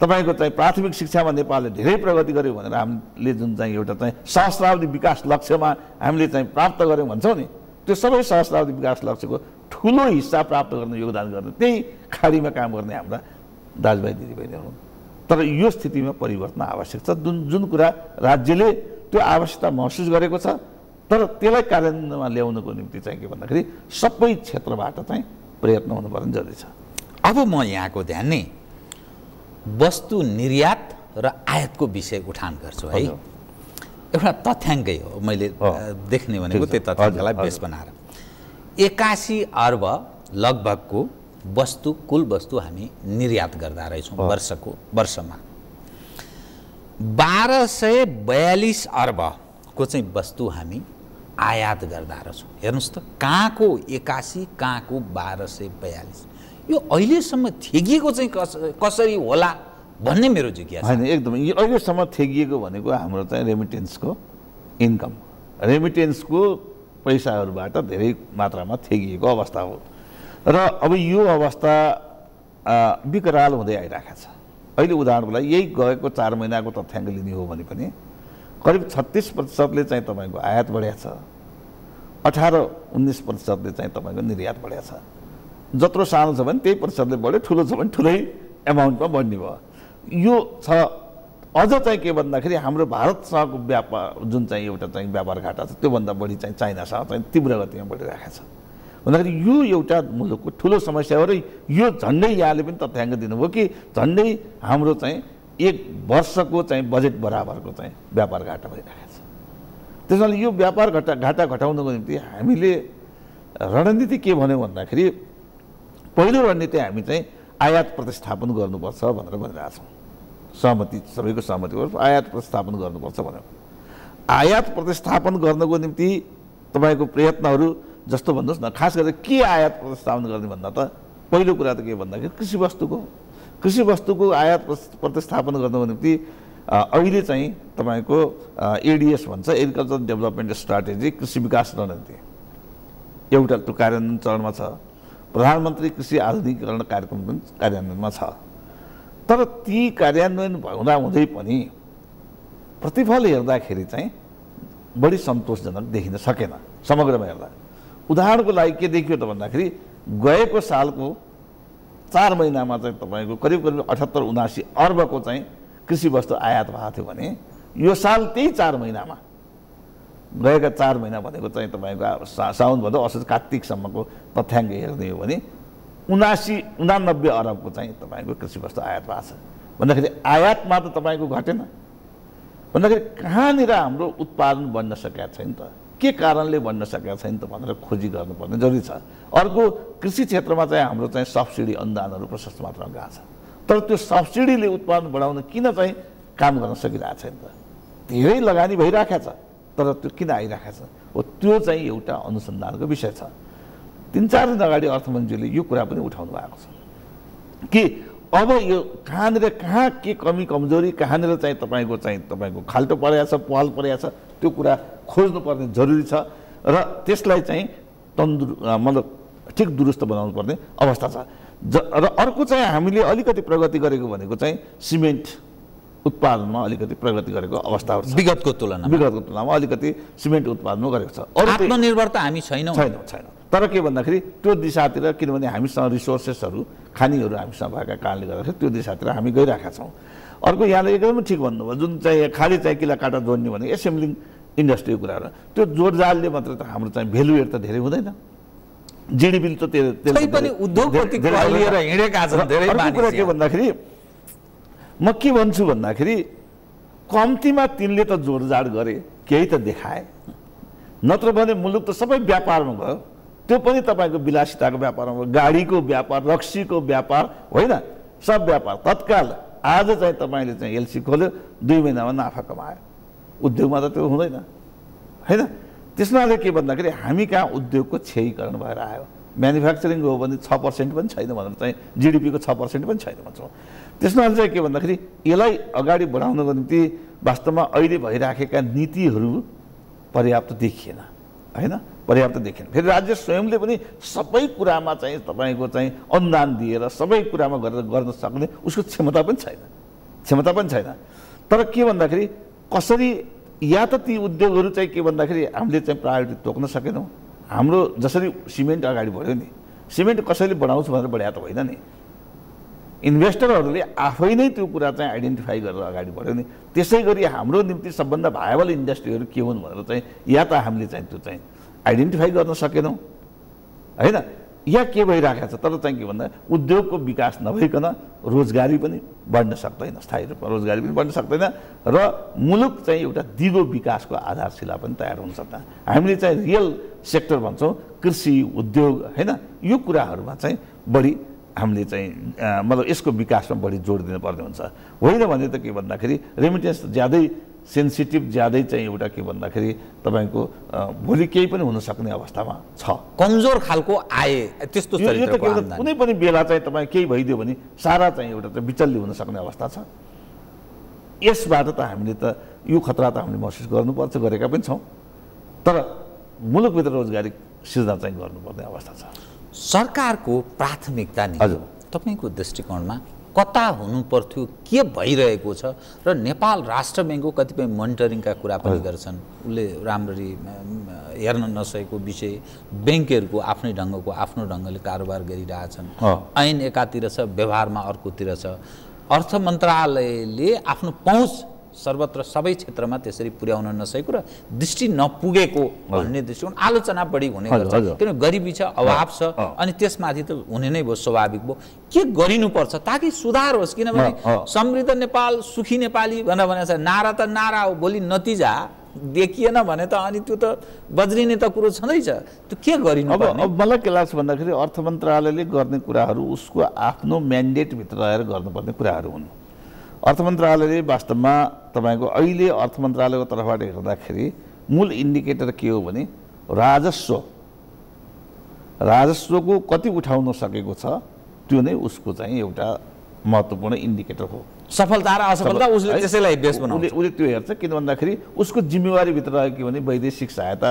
तपाईँको चाहिँ प्राथमिक शिक्षामा नेपालले धेरै प्रगति गर्यो भनेर हामीले जुन चाहिँ एउटा चाहिँ सहस्रावधि विकास लक्ष्यमा हामीले चाहिँ प्राप्त गऱ्यौँ भन्छौँ नि त्यो सबै सहस्रावधि विकास लक्ष्यको ठुलो हिस्सा प्राप्त गर्न योगदान गर्ने त्यही खाडीमा काम गर्ने हाम्रा दाजुभाइ दिदीबहिनीहरू हुन्। तर यो स्थितिमा परिवर्तन आवश्यक छ। जुन जुन कुरा राज्यले त्यो आवश्यकता महसुस गरेको छ तर त्यसलाई कार्यान्वयनमा ल्याउनको निम्ति चाहिँ के भन्दाखेरि सबै क्षेत्रबाट चाहिँ प्रयत्न हुनुपर्ने जरुरी छ। अब म यहाँको ध्यान नै वस्तु निर्यात र आयातको विषय उठान गर्छु है। एउटा तथ्याङ्कै हो मैले देख्ने भनेको। त्यो तथ्याङ्कलाई बेस बनाएर। एकासी अर्ब लगभगको वस्तु कुल वस्तु हामी निर्यात गर्दा रहेछौँ। वर्षको वर्षमा। बाह्र सय बयालिस अर्बको चाहिँ वस्तु हामी आयात गर्दा रहेछौँ। हेर्नुहोस् त कहाँको एकासी कहाँको बाह्र सय बयालिस? यो अहिलेसम्म थेगिएको चाहिँ कस कसरी होला भन्ने मेरो जिज्ञासा होइन एकदम यो अहिलेसम्म थेगिएको भनेको हाम्रो चाहिँ रेमिटेन्सको इन्कम रेमिटेन्सको पैसाहरूबाट धेरै मात्रामा थेगिएको अवस्था हो। र अब यो अवस्था विकराल हुँदै आइरहेको छ। अहिले उदाहरणको लागि यही गएको चार महिनाको तथ्याङ्क लिने हो भने पनि करिब छत्तिस प्रतिशतले चाहिँ तपाईँको आयात बढेको छ। अठार उन्नाइस प्रतिशतले चाहिँ तपाईँको निर्यात बढेको छ। जत्रो सानो छ भने त्यही प्रतिशतले बढ्यो ठुलो छ भने ठुलै एमाउन्टमा बढ्ने भयो। यो छ। अझ चाहिँ के भन्दाखेरि हाम्रो भारतसँगको व्यापार जुन चाहिँ एउटा चाहिँ व्यापार घाटा छ त्योभन्दा बढी चाहिँ चाइनासँग चाहिँ तीव्र गतिमा बढिरहेको छ। भन्दाखेरि यो एउटा मुलुकको ठुलो समस्या हो र यो झन्डै यहाँले पनि तथ्याङ्क दिनुभयो कि झन्डै हाम्रो चाहिँ एक वर्षको चाहिँ बजेट बराबरको चाहिँ व्यापार घाटा भइरहेको छ। त्यसैले यो व्यापार घाटा घाटा घटाउनको निम्ति हामीले रणनीति के भन्यो भन्दाखेरि पहिलो रणनीति हामी चाहिँ आयात प्रतिस्थापन गर्नुपर्छ भनेर भनिरहेको छौँ। सहमति सबैको सहमति हो। आयात प्रतिस्थापन गर्नुपर्छ भन्यो। आयात प्रतिस्थापन गर्नको निम्ति तपाईँको प्रयत्नहरू जस्तो भन्नुहोस् न खास गरेर के आयात प्रतिस्थापन गर्ने भन्दा त पहिलो कुरा त के भन्दाखेरि कृषि वस्तुको कृषि वस्तुको आयात प्रतिस्थापन गर्नको निम्ति अहिले चाहिँ तपाईँको एडिएस भन्छ एग्रिकल्चर डेभलपमेन्ट स्ट्राटेजी कृषि विकास रणनीति। एउटा त्यो कार्यान्वयन चरणमा छ। प्रधानमन्त्री कृषि आधुनिकीकरण कार्यक्रम पनि कार्यान्वयनमा छ। तर ती कार्यान्वयन हुँदा हुँदै पनि प्रतिफल हेर्दाखेरि चाहिँ बढी सन्तोषजनक देखिन सकेन समग्रमा हेर्दा। उदाहरणको लागि के देखियो त भन्दाखेरि गएको सालको चार महिनामा चाहिँ तपाईँको करिब करिब अठहत्तर उनासी अर्बको चाहिँ कृषि वस्तु आयात भएको थियो भने यो साल त्यही चार महिनामा गएका चार महिना भनेको चाहिँ तपाईँको सा साउन असोज कार्तिकसम्मको तथ्याङ्क हेर्ने हो भने उनासी उनानब्बे अरबको चाहिँ तपाईँको कृषि वस्तु आयात भएको छ। भन्दाखेरि आयातमा त तपाईँको घटेन। भन्दाखेरि कहाँनिर हाम्रो उत्पादन बढ्न सकेका छैन त? के कारणले बढ्न सकेका छैन त भनेर खोजी गर्नुपर्ने जरुरी छ। अर्को कृषि क्षेत्रमा चाहिँ हाम्रो चाहिँ सब्सिडी अनुदानहरू प्रशस्त मात्रामा गएको छ। तर त्यो सब्सिडीले उत्पादन बढाउन किन चाहिँ काम गर्न सकिरहेको छैन त? धेरै लगानी भइरहेको छ तर त्यो किन आइरहेको छ? हो त्यो चाहिँ एउटा अनुसन्धानको विषय छ। तिन चार दिन अगाडि अर्थमन्त्रीले यो कुरा पनि उठाउनु भएको छ। कि अब यो कहाँनिर कहाँ के कमी कमजोरी कहाँनिर चाहिँ तपाईँको चाहिँ तपाईँको खाल्टो परेको छ पहल परेको छ त्यो कुरा खोज्नुपर्ने जरुरी छ र त्यसलाई चाहिँ तन्दुरु मतलब ठिक दुरुस्त बनाउनु पर्ने अवस्था छ। र अर्को चाहिँ हामीले अलिकति प्रगति गरेको भनेको चाहिँ सिमेन्ट। उत्पादनमा अलिकति प्रगति गरेको अवस्थाहरू छ विगतको तुलनामा। विगतको तुलनामा अलिकति सिमेन्ट उत्पादनमा गरेको छ। आत्मनिर्भर त हामी छैनौँ। छैन छैन। तर के भन्दाखेरि त्यो दिशातिर किनभने हामीसँग रिसोर्सेसहरू खानीहरू हामीसँग भएका कारणले गर्दाखेरि त्यो दिशातिर हामी गइरहेका छौँ। अर्को यहाँले एकदमै ठिक भन्नुभयो जुन चाहिँ खालि चाहिँ किला काटा जोड्ने भने एसेम्ब्लिङ इन्डस्ट्रीको कुराहरू त्यो जोडजालले मात्र त हाम्रो चाहिँ एड त धेरै हुँदैन। जिडिपी त त्यो पनि उद्योगपति लिएर हिँडेका छन् धेरै कुरा के। भन्दाखेरि म के भन्छु भन्दाखेरि कम्तीमा तिनले त जोडजाड गरे केही त देखाए। नत्र भने मुलुक त सबै व्यापारमा भयो। त्यो पनि तपाईँको विलासिताको व्यापारमा भयो। गाडीको व्यापार रक्सीको व्यापार होइन? सब व्यापार। तत्काल आज चाहिँ तपाईँले चाहिँ एलसी खोल्यो दुई महिनामा नाफा कमायो। उद्योगमा त त्यो हुँदैन। होइन? त्यसमा के भन्दाखेरि हामी कहाँ उद्योगको क्षयीकरण भएर आयो। म्यानुफ्याक्चरिङ हो भने छ पर्सेन्ट पनि छैन भनेर चाहिँ जिडिपीको छ पर्सेन्ट पनि छैन भन्छौँ। त्यसमा चाहिँ के भन्दाखेरि यसलाई अगाडि बढाउनको निम्ति वास्तवमा अहिले भइराखेका नीतिहरू पर्याप्त देखिएन। होइन? पर्याप्त देखिएन। फेरि राज्य स्वयंले पनि सबै कुरामा चाहिँ तपाईँको चाहिँ अनुदान दिएर सबै कुरामा गरेर गर्न सक्ने उसको क्षमता पनि छैन। क्षमता पनि छैन। तर के भन्दाखेरि कसरी या त ती उद्योगहरू चाहिँ के भन्दाखेरि हामीले चाहिँ प्रायोरिटी तोक्न सकेनौँ? हाम्रो जसरी सिमेन्ट अगाडि बढ्यो नि सिमेन्ट कसैले बढाउँछ भनेर बढाएको त होइन नि। इन्भेस्टरहरूले आफै नै त्यो कुरा चाहिँ आइडेन्टिफाई गरेर अगाडि बढ्यो नि। त्यसै गरी हाम्रो निम्ति सबभन्दा भाइबल इन्डस्ट्रीहरू के हुन् भनेर चाहिँ या त हामीले चाहिँ त्यो चाहिँ आइडेन्टिफाई गर्न सकेनौँ होइन? या के भइरहेको छ? तर चाहिँ के भन्दा उद्योगको विकास नभइकन रोजगारी पनि बढ्न सक्दैन स्थायी रूपमा रोजगारी पनि बढ्न सक्दैन र मुलुक चाहिँ एउटा दिगो विकासको आधारशिला पनि तयार हुन सक्दैन। हामीले चाहिँ रियल सेक्टर भन्छौँ कृषि उद्योग होइन? यो कुराहरूमा चाहिँ बढी हामीले चाहिँ मतलब यसको विकासमा बढी जोड दिनुपर्ने हुन्छ। होइन भने त के भन्दाखेरि रेमिटेन्स ज्यादै सेन्सिटिभ ज्यादै चाहिँ एउटा के भन्दाखेरि तपाईँको भोलि केही पनि हुन सक्ने अवस्थामा छ। कमजोर खालको आए त्यस्तो कुनै पनि बेला चाहिँ तपाईँ केही भइदियो भने सारा चाहिँ एउटा चाहिँ विचल्य हुन सक्ने अवस्था छ। यसबाट त हामीले त यो खतरा त हामीले महसुस गर्नुपर्छ गरेका पनि छौँ। तर मुलुकभित्र रोजगारी सिर्जना चाहिँ गर्नुपर्ने अवस्था छ। सरकारको प्राथमिकता नि। हजुर। तपाईँको दृष्टिकोणमा कता हुनु पर्थ्यो के भइरहेको छ र नेपाल राष्ट्र ब्याङ्कको कतिपय मोनिटरिङका कुरा पनि गर्छन्। उसले राम्ररी हेर्न नसकेको विषय ब्याङ्कहरूको आफ्नै ढङ्गको आफ्नो ढङ्गले कारोबार गरिरहेछन्। ऐन एकातिर छ व्यवहारमा अर्कोतिर छ। अर्थ मन्त्रालयले आफ्नो पहुँच सर्वत्र सबै क्षेत्रमा त्यसरी पुर्याउन नसकेको र दृष्टि नपुगेको भन्ने दृष्टिकोण आलोचना बढी हुने गर्छ। किनभने गरिबी छ अभाव छ। अनि त्यसमाथि त हुने नै भयो स्वाभाविक भयो। के गरिनुपर्छ? ताकि सुधार होस्। किनभने। समृद्ध नेपाल सुखी नेपाली भनेर भनेको छ नारा त नारा हो भोलि नतिजा देखिएन भने त अनि त्यो त बज्रिने त कुरो छँदैछ। त्यो के गरिनु अब मलाई के लाग्छ भन्दाखेरि अर्थ मन्त्रालयले गर्ने कुराहरू उसको आफ्नो म्यान्डेटभित्र रहेर गर्नुपर्ने कुराहरू हुन्। अर्थ मन्त्रालयले वास्तवमा तपाईँको अहिले अर्थ मन्त्रालयको तर्फबाट हेर्दाखेरि मूल इन्डिकेटर के हो भने राजस्व। राजस्वको कति उठाउन सकेको छ त्यो नै उसको चाहिँ एउटा महत्त्वपूर्ण इन्डिकेटर हो। सफलता र असफलता उसले? त्यसैलाई बेस बनाउँछ। उसले त्यो हेर्छ किन भन्दाखेरि उसको जिम्मेवारीभित्र रह्यो के भने वैदेशिक सहायता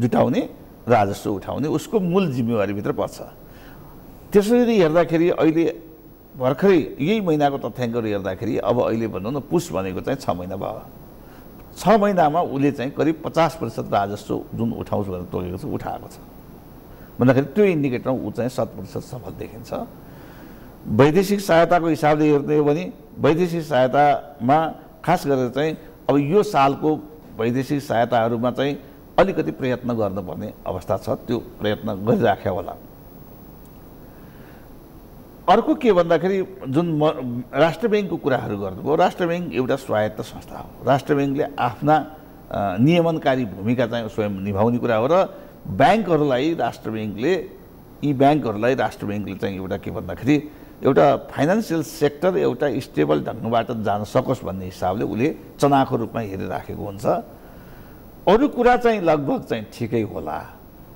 जुटाउने राजस्व उठाउने उसको मूल जिम्मेवारीभित्र पर्छ। त्यसरी हेर्दाखेरि अहिले भर्खरै यही महिनाको तथ्याङ्कहरू हेर्दाखेरि अब अहिले भनौँ न पुस भनेको चाहिँ छ महिना भयो। छ महिनामा उसले चाहिँ करिब पचास प्रतिशत राजस्व जुन उठाउँछ भनेर तोकेको छ उठाएको छ। भन्दाखेरि त्यो इन्डिकेटरमा ऊ चाहिँ शत प्रतिशत सफल देखिन्छ। वैदेशिक सहायताको हिसाबले हेर्ने हो भने वैदेशिक सहायतामा खास गरेर चाहिँ अब यो सालको वैदेशिक सहायताहरूमा चाहिँ अलिकति प्रयत्न गर्नुपर्ने अवस्था छ। त्यो प्रयत्न गरिराख्यो होला। अर्को के भन्दाखेरि जुन म राष्ट्र ब्याङ्कको कुराहरू गर्नुभयो राष्ट्र ब्याङ्क एउटा स्वायत्त संस्था हो। राष्ट्र ब्याङ्कले आफ्ना नियमनकारी भूमिका चाहिँ स्वयं निभाउने कुरा हो र ब्याङ्कहरूलाई राष्ट्र ब्याङ्कले यी ब्याङ्कहरूलाई राष्ट्र ब्याङ्कले चाहिँ एउटा के भन्दाखेरि एउटा फाइनेन्सियल सेक्टर एउटा स्टेबल ढङ्गबाट जान सकोस् भन्ने हिसाबले उसले चनाखो रूपमा हेरिराखेको हुन्छ। अरू कुरा चाहिँ लगभग चाहिँ ठिकै होला।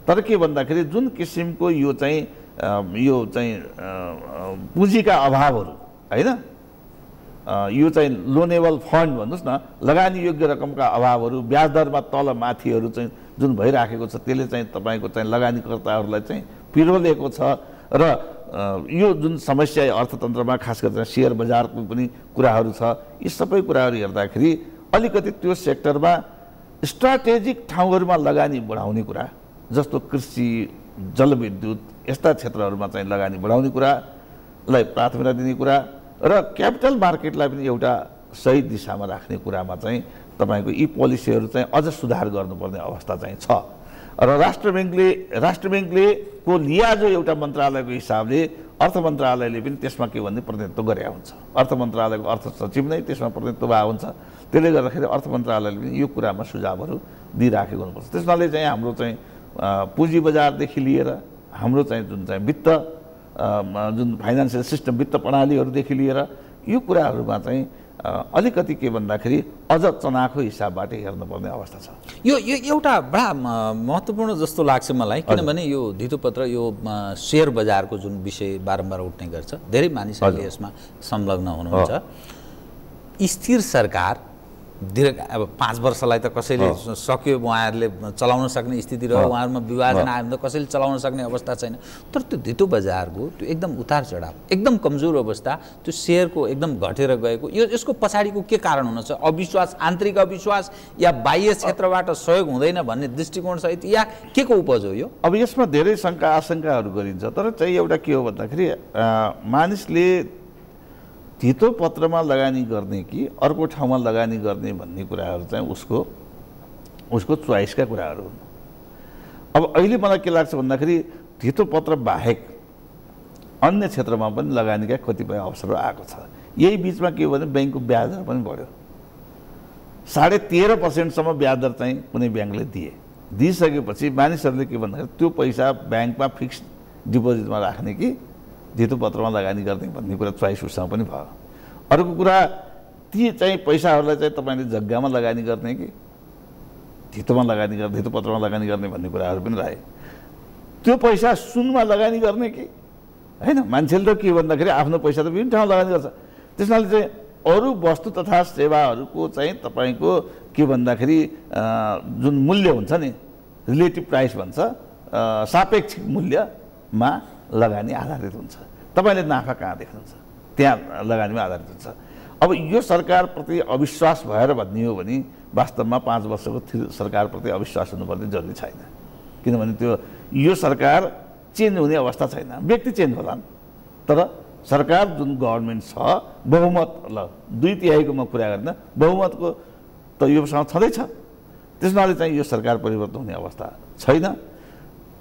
तर के भन्दाखेरि जुन किसिमको यो चाहिँ यो चाहिँ पुँजीका अभावहरू होइन? यो चाहिँ लोनेबल फन्ड भन्नुहोस् न लगानी योग्य रकमका अभावहरू ब्याज दरमा तल माथिहरू चाहिँ जुन भइराखेको छ त्यसले चाहिँ तपाईँको चाहिँ लगानीकर्ताहरूलाई चाहिँ पिरोलेको छ। र यो जुन समस्या अर्थतन्त्रमा खास गरेर सेयर बजारको पनि कुराहरू छ यी सबै कुराहरू हेर्दाखेरि अलिकति त्यो सेक्टरमा स्ट्राटेजिक ठाउँहरूमा लगानी बढाउने कुरा जस्तो कृषि जलविद्युत यस्ता क्षेत्रहरूमा चाहिँ लगानी बढाउने कुरालाई प्राथमिकता दिने कुरा र क्यापिटल मार्केटलाई पनि एउटा सही दिशामा राख्ने कुरामा चाहिँ तपाईँको यी पोलिसीहरू चाहिँ अझ सुधार गर्नुपर्ने अवस्था चाहिँ छ। र राष्ट्र ब्याङ्कले राष्ट्र ब्याङ्कले को लियाजो एउटा मन्त्रालयको हिसाबले अर्थ मन्त्रालयले पनि त्यसमा के भन्ने प्रतिनिधित्व गरे हुन्छ। अर्थ मन्त्रालयको अर्थ सचिव नै त्यसमा प्रतिनिधित्व भएको हुन्छ। त्यसले गर्दाखेरि अर्थ मन्त्रालयले पनि यो कुरामा सुझावहरू दिइराखेको हुनुपर्छ। त्यसमाले चाहिँ हाम्रो चाहिँ पुँजी बजारदेखि लिएर हाम्रो चाहिँ जुन चाहिँ वित्त जुन फाइनेन्सियल सिस्टम वित्त प्रणालीहरूदेखि लिएर यो कुराहरूमा चाहिँ अलिकति के भन्दाखेरि अझ चनाखो हिसाबबाट हेर्नुपर्ने अवस्था छ। यो यो एउटा बडा महत्त्वपूर्ण जस्तो लाग्छ मलाई किनभने यो धितोपत्र यो सेयर बजारको जुन विषय बारम्बार उठ्ने गर्छ धेरै मानिसहरूले। यसमा संलग्न हुनुहुन्छ। स्थिर सरकार दीर्घ अब पाँच वर्षलाई त कसैले। सक्यो उहाँहरूले चलाउन सक्ने स्थिति रह्यो। उहाँहरूमा विभाजन। आयो भने त कसैले चलाउन सक्ने अवस्था छैन तर त्यो धितो बजारको त्यो एकदम उतार चढाव एकदम कमजोर अवस्था त्यो सेयरको एकदम घटेर गएको यो यसको पछाडिको के कारण हुन सक्छ अविश्वास आन्तरिक अविश्वास या बाह्य क्षेत्रबाट सहयोग हुँदैन भन्ने दृष्टिकोण सहित या के को उपज हो यो अब यसमा धेरै शङ्का आशङ्काहरू गरिन्छ तर चाहिँ एउटा के हो भन्दाखेरि मानिसले धितो पत्रमा लगानी गर्ने कि अर्को ठाउँमा लगानी गर्ने भन्ने कुराहरू चाहिँ उसको उसको चोइसका कुराहरू हुन्। अब अहिले मलाई के लाग्छ भन्दाखेरि धितो पत्र बाहेक अन्य क्षेत्रमा पनि लगानीका कतिपय अवसरहरू आएको छ। यही बिचमा के हो भने ब्याङ्कको ब्याज दर पनि बढ्यो। साढे तेह्र पर्सेन्टसम्म ब्याज दर चाहिँ कुनै ब्याङ्कले दिए। दिइसकेपछि मानिसहरूले के भन्दाखेरि त्यो पैसा ब्याङ्कमा फिक्स डिपोजिटमा राख्ने कि धितो पत्रमा लगानी गर्ने भन्ने कुरा चोइस उसँग पनि भयो। अर्को कुरा ती चाहिँ पैसाहरूलाई चाहिँ तपाईँले जग्गामा लगानी गर्ने कि धितोमा लगानी गर्ने धितो पत्रमा लगानी गर्ने भन्ने कुराहरू पनि रहे। त्यो पैसा सुनमा लगानी गर्ने कि? होइन मान्छेले त के भन्दाखेरि आफ्नो पैसा त विभिन्न ठाउँमा लगानी गर्छ। त्यसनाले चाहिँ अरू वस्तु तथा सेवाहरूको चाहिँ तपाईँको के भन्दाखेरि जुन मूल्य हुन्छ नि रिलेटिभ प्राइस भन्छ सापेक्षिक मूल्यमा लगानी आधारित हुन्छ। तपाईँले नाफा कहाँ देख्नुहुन्छ? त्यहाँ लगानीमा आधारित हुन्छ। अब यो सरकारप्रति अविश्वास भएर भन्ने हो भने वास्तवमा पाँच वर्षको सरकारप्रति अविश्वास हुनुपर्ने जरुरी छैन। किनभने त्यो यो सरकार चेन्ज हुने अवस्था छैन। व्यक्ति चेन्ज होलान्। तर सरकार जुन गभर्मेन्ट छ बहुमत ल दुई तिहाईको म कुरा गरिनँ बहुमतको त योसँग छँदैछ। त्यस हुनाले चाहिँ यो सरकार परिवर्तन हुने अवस्था छैन।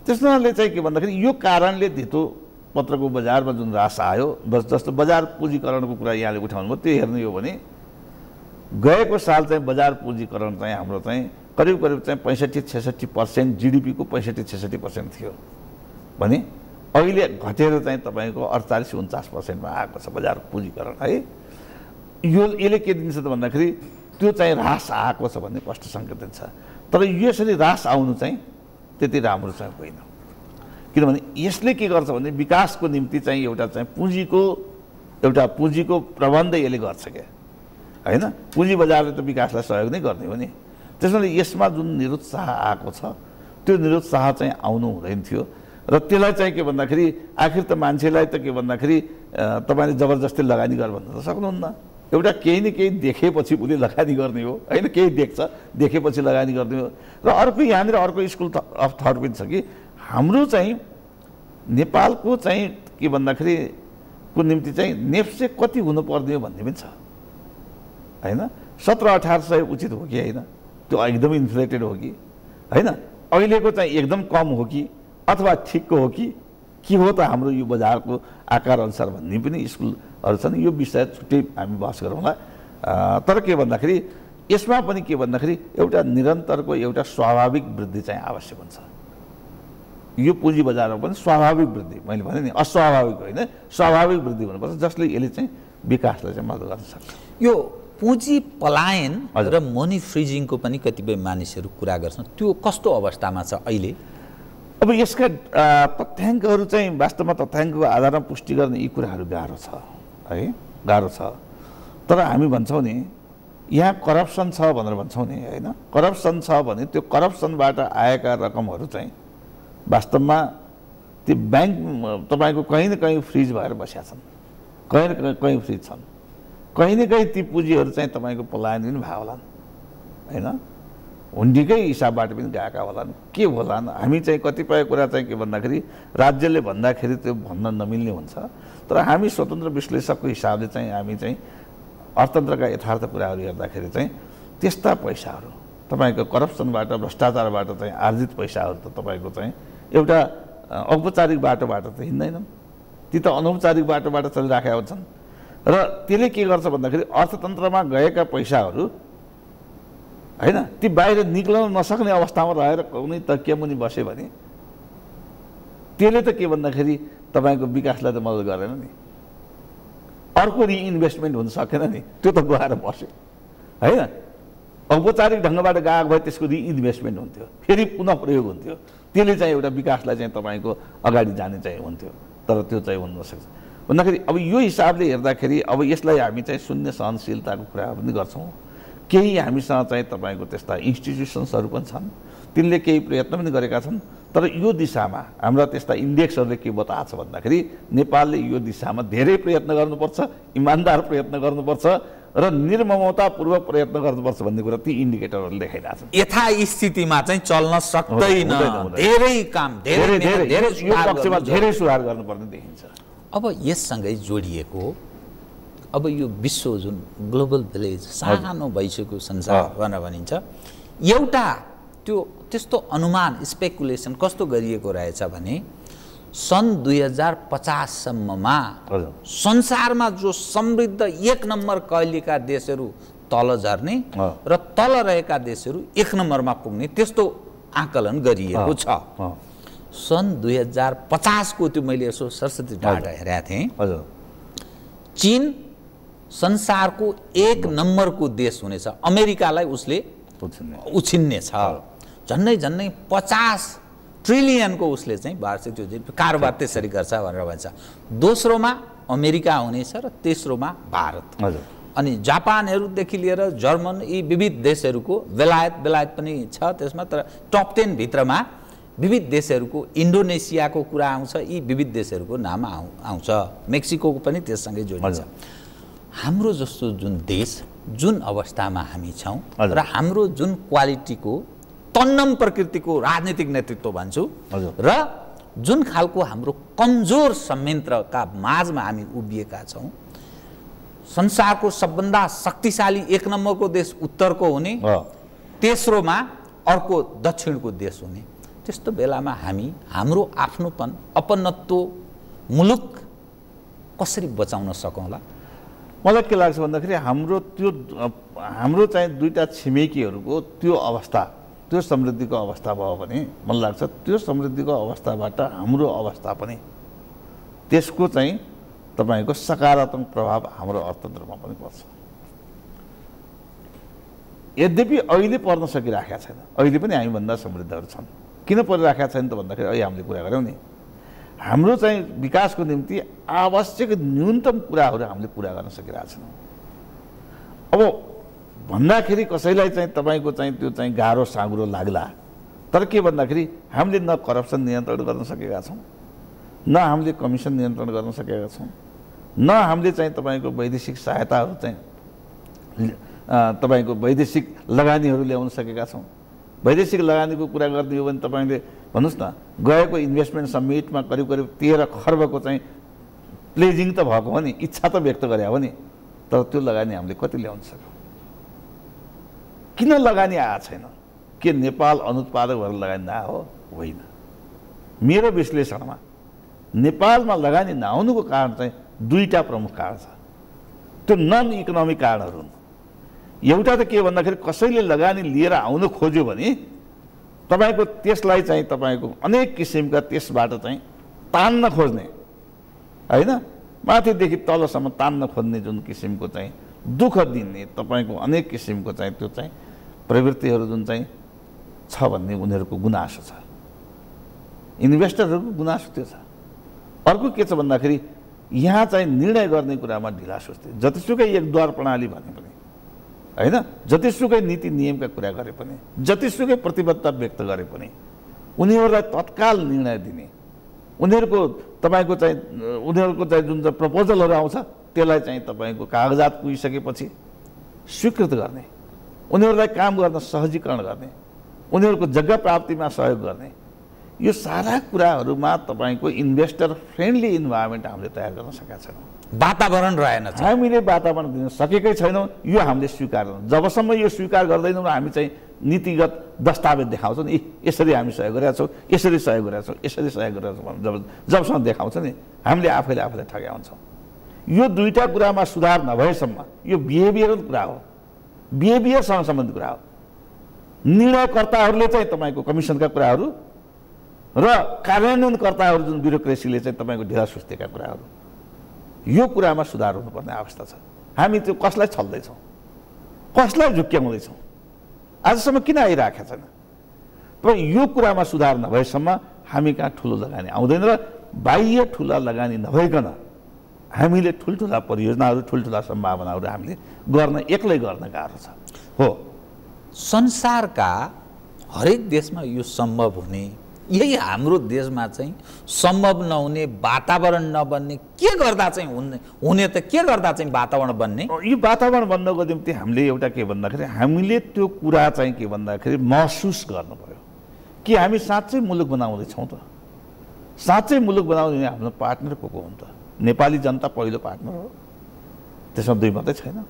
त्यस हुनाले चाहिँ के भन्दाखेरि यो कारणले धितो पत्रको बजारमा जुन रास आयो जस्तो बजार पुँजीकरणको कुरा यहाँले उठाउनु भयो त्यो हेर्ने हो भने गएको साल चाहिँ बजार पुँजीकरण चाहिँ हाम्रो चाहिँ करिब करिब चाहिँ पैँसठी छेसठी पर्सेन्ट जिडिपीको पैँसठी छेसठी पर्सेन्ट थियो। भने अहिले घटेर चाहिँ तपाईँको अडचालिस उन्चास पर्सेन्टमा आएको छ बजार पुँजीकरण है? यो यसले के दिन्छ त भन्दाखेरि त्यो चाहिँ ह्रास आएको छ भन्ने स्पष्ट सङ्केत दिन्छ। तर यसरी ह्रास आउनु चाहिँ त्यति राम्रो चाहिँ होइन। किनभने यसले के गर्छ भने विकासको निम्ति चाहिँ एउटा चाहिँ पुँजीको एउटा पुँजीको प्रबन्ध यसले गर्छ क्या। होइन? पुँजी बजारले त विकासलाई सहयोग नै गर्ने हो नि। त्यसैले यसमा जुन निरुत्साह आएको छ त्यो निरुत्साह चाहिँ आउनु हुँदैन थियो। र त्यसलाई चाहिँ के भन्दाखेरि आखिर त मान्छेलाई त के भन्दाखेरि तपाईँले जबरजस्ती लगानी गर भन्न त सक्नुहुन्न। एउटा केही न केही देखेपछि उसले लगानी गर्ने हो। होइन केही देख्छ देखेपछि लगानी गर्ने हो। र अर्को यहाँनिर अर्को स्कुल अफ थट पनि छ कि हाम्रो चाहिँ नेपालको चाहिँ के भन्दाखेरि को निम्ति चाहिँ नेप्से कति हुनुपर्ने हो भन्ने पनि छ। होइन सत्र अठार सय उचित हो कि होइन? त्यो एकदम इन्फ्लेटेड हो कि? होइन अहिलेको चाहिँ एकदम कम हो कि? अथवा ठिकको हो कि? के हो त हाम्रो यो बजारको आकार अनुसार भन्ने पनि स्कुलहरू छन् यो विषय छुट्टै हामी बहस गरौँला तर के भन्दाखेरि यसमा पनि के भन्दाखेरि एउटा निरन्तरको एउटा स्वाभाविक वृद्धि चाहिँ आवश्यक हुन्छ। यो पुँजी बजारमा पनि स्वाभाविक वृद्धि मैले भने नि अस्वाभाविक होइन स्वाभाविक वृद्धि हुनुपर्छ जसले यसले चाहिँ विकासलाई चाहिँ मद्दत गर्न सक्छ। यो पुँजी पलायन। र मनी फ्रिजिङको पनि कतिपय मानिसहरू कुरा गर्छन्। त्यो कस्तो अवस्थामा छ अहिले? अब यसका तथ्याङ्कहरू चाहिँ वास्तवमा तथ्याङ्कको आधारमा पुष्टि गर्ने यी कुराहरू गाह्रो छ। है गाह्रो छ। तर हामी भन्छौँ नि यहाँ करप्सन छ भनेर भन्छौँ नि होइन? करप्सन छ भने त्यो करप्सनबाट आएका रकमहरू चाहिँ वास्तवमा त्यो ब्याङ्क तपाईँको कहीँ न कहीँ फ्रिज भएर बसेका छन्। कहीँ न कहीँ कहीँ फ्रिज छन्। कहीँ न कहीँ ती पुँजीहरू चाहिँ तपाईँको पलायन पनि भयो होलान् होइन? हुन्डीकै हिसाबबाट पनि गएका होलान्। के होलान्? हामी चाहिँ कतिपय कुरा चाहिँ के भन्दाखेरि राज्यले भन्दाखेरि त्यो भन्न नमिल्ने हुन्छ। तर हामी स्वतन्त्र विश्लेषकको हिसाबले चाहिँ हामी चाहिँ अर्थतन्त्रका यथार्थ कुराहरू हेर्दाखेरि चाहिँ त्यस्ता पैसाहरू तपाईँको करप्सनबाट भ्रष्टाचारबाट चाहिँ आर्जित पैसाहरू त तपाईँको चाहिँ एउटा औपचारिक बाटोबाट त हिँड्दैनन्। ती त अनौपचारिक बाटोबाट चलिराखेका हुन्छन्। र त्यसले के गर्छ भन्दाखेरि अर्थतन्त्रमा गएका पैसाहरू होइन ती बाहिर निक्लन नसक्ने अवस्थामा रहेर कुनै तकिया मुनि बस्यो भने त्यसले त के भन्दाखेरि तपाईँको विकासलाई त मद्दत गरेन नि। अर्को रिइन्भेस्टमेन्ट हुन सकेन नि। त्यो त गएर बस्यो। होइन? औपचारिक ढङ्गबाट गएको भए त्यसको रिइन्भेस्टमेन्ट हुन्थ्यो। फेरि पुनः प्रयोग हुन्थ्यो। त्यसले चाहिँ एउटा विकासलाई चाहिँ तपाईँको अगाडि जाने चाहिँ हुन्थ्यो। तर त्यो चाहिँ हुन नसक्छ। भन्दाखेरि अब यो हिसाबले हेर्दाखेरि अब यसलाई हामी चाहिँ शून्य सहनशीलताको कुरा पनि गर्छौँ। केही हामीसँग चाहिँ तपाईँको त्यस्ता इन्स्टिट्युसन्सहरू पनि छन्। तिनले केही प्रयत्न पनि गरेका छन्। तर यो दिशामा हाम्रा त्यस्ता इन्डेक्सहरूले के बताएको छ भन्दाखेरि नेपालले यो दिशामा धेरै प्रयत्न गर्नुपर्छ इमान्दार प्रयत्न गर्नुपर्छ र निर्ममतापूर्वक प्रयत्न गर्नुपर्छ भन्ने कुरा ती इन्डिकेटरहरूले देखाइरहेको छन् यथास्थितिमा चाहिँ चल्न सक्दैन। धेरै काम धेरै धेरै यो पक्षमा धेरै सुधार गर्नुपर्ने देखिन्छ। अब यससँगै जोडिएको अब यो विश्व जुन ग्लोबल भिलेज सानो भइसक्यो संसार। भनेर भनिन्छ एउटा त्यो त्यस्तो अनुमान स्पेकुलेसन कस्तो गरिएको रहेछ भने सन् दुई हजार पचाससम्ममा संसारमा जो समृद्ध एक नम्बर कहिलेका देशहरू तल झर्ने। र तल रहेका देशहरू एक नम्बरमा पुग्ने त्यस्तो आकलन गरिएको छ। सन् दुई हजार पचासको त्यो मैले यसो सरस्वती डाटा हेरेको थिएँ। चिन संसारको एक नम्बरको देश हुनेछ। अमेरिकालाई उसले बुझ्ने झन्डै झन्डै पचास ट्रिलियनको उसले चाहिँ वार्षिक त्यो कारोबार त्यसरी गर्छ भनेर भन्छ। दोस्रोमा अमेरिका हुनेछ र तेस्रोमा भारत। हजुर। अनि जापानहरूदेखि लिएर जर्मन यी विविध देशहरूको बेलायत बेलायत पनि छ त्यसमा तर टप टेनभित्रमा विविध देशहरूको इन्डोनेसियाको कुरा आउँछ यी विविध देशहरूको नाम आउ आउँछ। मेक्सिकोको पनि त्यससँगै जोडिन्छ। हाम्रो जस्तो जुन देश जुन अवस्थामा हामी छौँ। र हाम्रो जुन क्वालिटीको तन्नम प्रकृतिको राजनीतिक नेतृत्व भन्छु। हजुर। र जुन खालको हाम्रो कमजोर संयन्त्रका माझमा हामी उभिएका छौँ संसारको सबभन्दा शक्तिशाली एक नम्बरको देश उत्तरको हुने तेस्रोमा अर्को दक्षिणको देश हुने। त्यस्तो बेलामा हामी हाम्रो आफ्नोपन अपनत्व मुलुक कसरी बचाउन सकौँला? मलाई के लाग्छ भन्दाखेरि हाम्रो त्यो हाम्रो चाहिँ दुईवटा छिमेकीहरूको त्यो अवस्था त्यो समृद्धिको अवस्था भयो भने मलाई लाग्छ त्यो समृद्धिको अवस्थाबाट हाम्रो अवस्था पनि। त्यसको चाहिँ तपाईँको सकारात्मक प्रभाव हाम्रो अर्थतन्त्रमा पनि पर्छ। यद्यपि अहिले पर्न सकिराखेका छैन अहिले पनि हामीभन्दा समृद्धहरू छन्। किन परिराखेका छैन त भन्दाखेरि अहिले हामीले कुरा गऱ्यौँ नि। हाम्रो चाहिँ विकासको निम्ति आवश्यक न्यूनतम कुराहरू हामीले पुरा गर्न सकिरहेका छैनौँ। अब भन्दाखेरि कसैलाई चाहिँ तपाईँको चाहिँ त्यो चाहिँ गाह्रो साँगुरो लाग्ला तर के भन्दाखेरि हामीले न करप्सन नियन्त्रण गर्न सकेका छौँ न हामीले कमिसन नियन्त्रण गर्न सकेका छौँ न हामीले चाहिँ तपाईँको वैदेशिक सहायताहरू चाहिँ तपाईँको वैदेशिक लगानीहरू ल्याउन सकेका छौँ। वैदेशिक लगानीको कुरा गर्ने हो भने तपाईँले भन्नुहोस् न गएको इन्भेस्टमेन्ट समिटमा करिब करिब तेह्र खर्बको चाहिँ प्लेजिङ त भएको हो नि इच्छा त व्यक्त गरे हो नि तर त्यो लगानी हामीले कति ल्याउन सक्यौँ? किन लगानी आएको छैन? के नेपाल अनुत्पादक भएर लगानी नआयो होइन। मेरो विश्लेषणमा नेपालमा लगानी नआउनुको कारण चाहिँ दुईवटा प्रमुख कारण छ। त्यो नन इकोनोमिक कारणहरू हुन्। एउटा त के भन्दाखेरि कसैले लगानी लिएर आउनु खोज्यो भने तपाईँको त्यसलाई चाहिँ तपाईँको अनेक किसिमका त्यसबाट चाहिँ तान्न खोज्ने। होइन? माथिदेखि तलसम्म तान्न खोज्ने जुन किसिमको चाहिँ दुःख दिने तपाईँको अनेक किसिमको चाहिँ त्यो चाहिँ प्रवृत्तिहरू जुन चाहिँ छ भन्ने उनीहरूको गुनासो छ। इन्भेस्टरहरूको गुनासो त्यो छ। अर्को के छ भन्दाखेरि यहाँ चाहिँ निर्णय गर्ने कुरामा ढिला सुस्ती जतिसुकै एकद्वार प्रणाली भने पनि होइन? जतिसुकै नीति नियमका कुरा गरे पनि जतिसुकै प्रतिबद्धता व्यक्त गरे पनि उनीहरूलाई तत्काल निर्णय दिने उनीहरूको तपाईँको चाहिँ उनीहरूको चाहिँ जुन चाहिँ प्रपोजलहरू आउँछ त्यसलाई चाहिँ तपाईँको कागजात पुगिसकेपछि स्वीकृत गर्ने उनीहरूलाई काम गर्न सहजीकरण गर्ने उनीहरूको जग्गा प्राप्तिमा सहयोग गर्ने यो सारा कुराहरूमा तपाईँको इन्भेस्टर फ्रेन्डली इन्भाइरोमेन्ट हामीले तयार गर्न सकेका छैनौँ। वातावरण रहेन हामीले वातावरण दिन सकेकै छैनौँ यो हामीले स्वीकार जबसम्म यो स्वीकार गर्दैनौँ हामी चाहिँ नीतिगत दस्तावेज देखाउँछौँ नि "इ, यसरी हामी सहयोग गरेका छौँ यसरी सहयोग गरेका छौँ यसरी सहयोग गरेका छौँ जब जबसम्म देखाउँछ नि हामीले आफैले आफूलाई ठग्या हुन्छौँ यो दुईवटा कुरामा सुधार नभएसम्म यो बिहेभियरल कुरा हो। बिहेभियरसँग सम्बन्धित कुरा हो। निर्णयकर्ताहरूले चाहिँ तपाईँको कमिसनका कुराहरू र कार्यान्वयनकर्ताहरू जुन ब्युरोक्रेसीले चाहिँ तपाईँको ढिला सुस्तीका कुराहरू यो कुरामा सुधार हुनुपर्ने अवस्था छ। हामी त्यो कसलाई छल्दैछौँ? कसलाई झुक्क्याउँदैछौँ? आजसम्म किन आइरहेका छैन? तर यो कुरामा सुधार नभएसम्म हामी कहाँ ठुलो लगानी आउँदैन र बाह्य ठुला लगानी नभइकन हामीले ठुल्ठुला परियोजनाहरू ठुल्ठुला सम्भावनाहरू हामीले गर्न एक्लै गर्न गाह्रो छ। हो। संसारका हरेक देशमा यो सम्भव हुने यही हाम्रो देशमा चाहिँ सम्भव नहुने वातावरण नबन्ने के गर्दा चाहिँ हुने हुने त के गर्दा चाहिँ वातावरण बन्ने? यो वातावरण बन्नको निम्ति हामीले एउटा के भन्दाखेरि हामीले त्यो कुरा चाहिँ के भन्दाखेरि महसुस गर्नु पऱ्यो कि हामी साँच्चै मुलुक बनाउँदैछौँ त। साँच्चै मुलुक बनाउने हाम्रो पार्टनर को को हुन् त? नेपाली जनता पहिलो पार्टनर हो। त्यसमा दुई मात्रै छैन।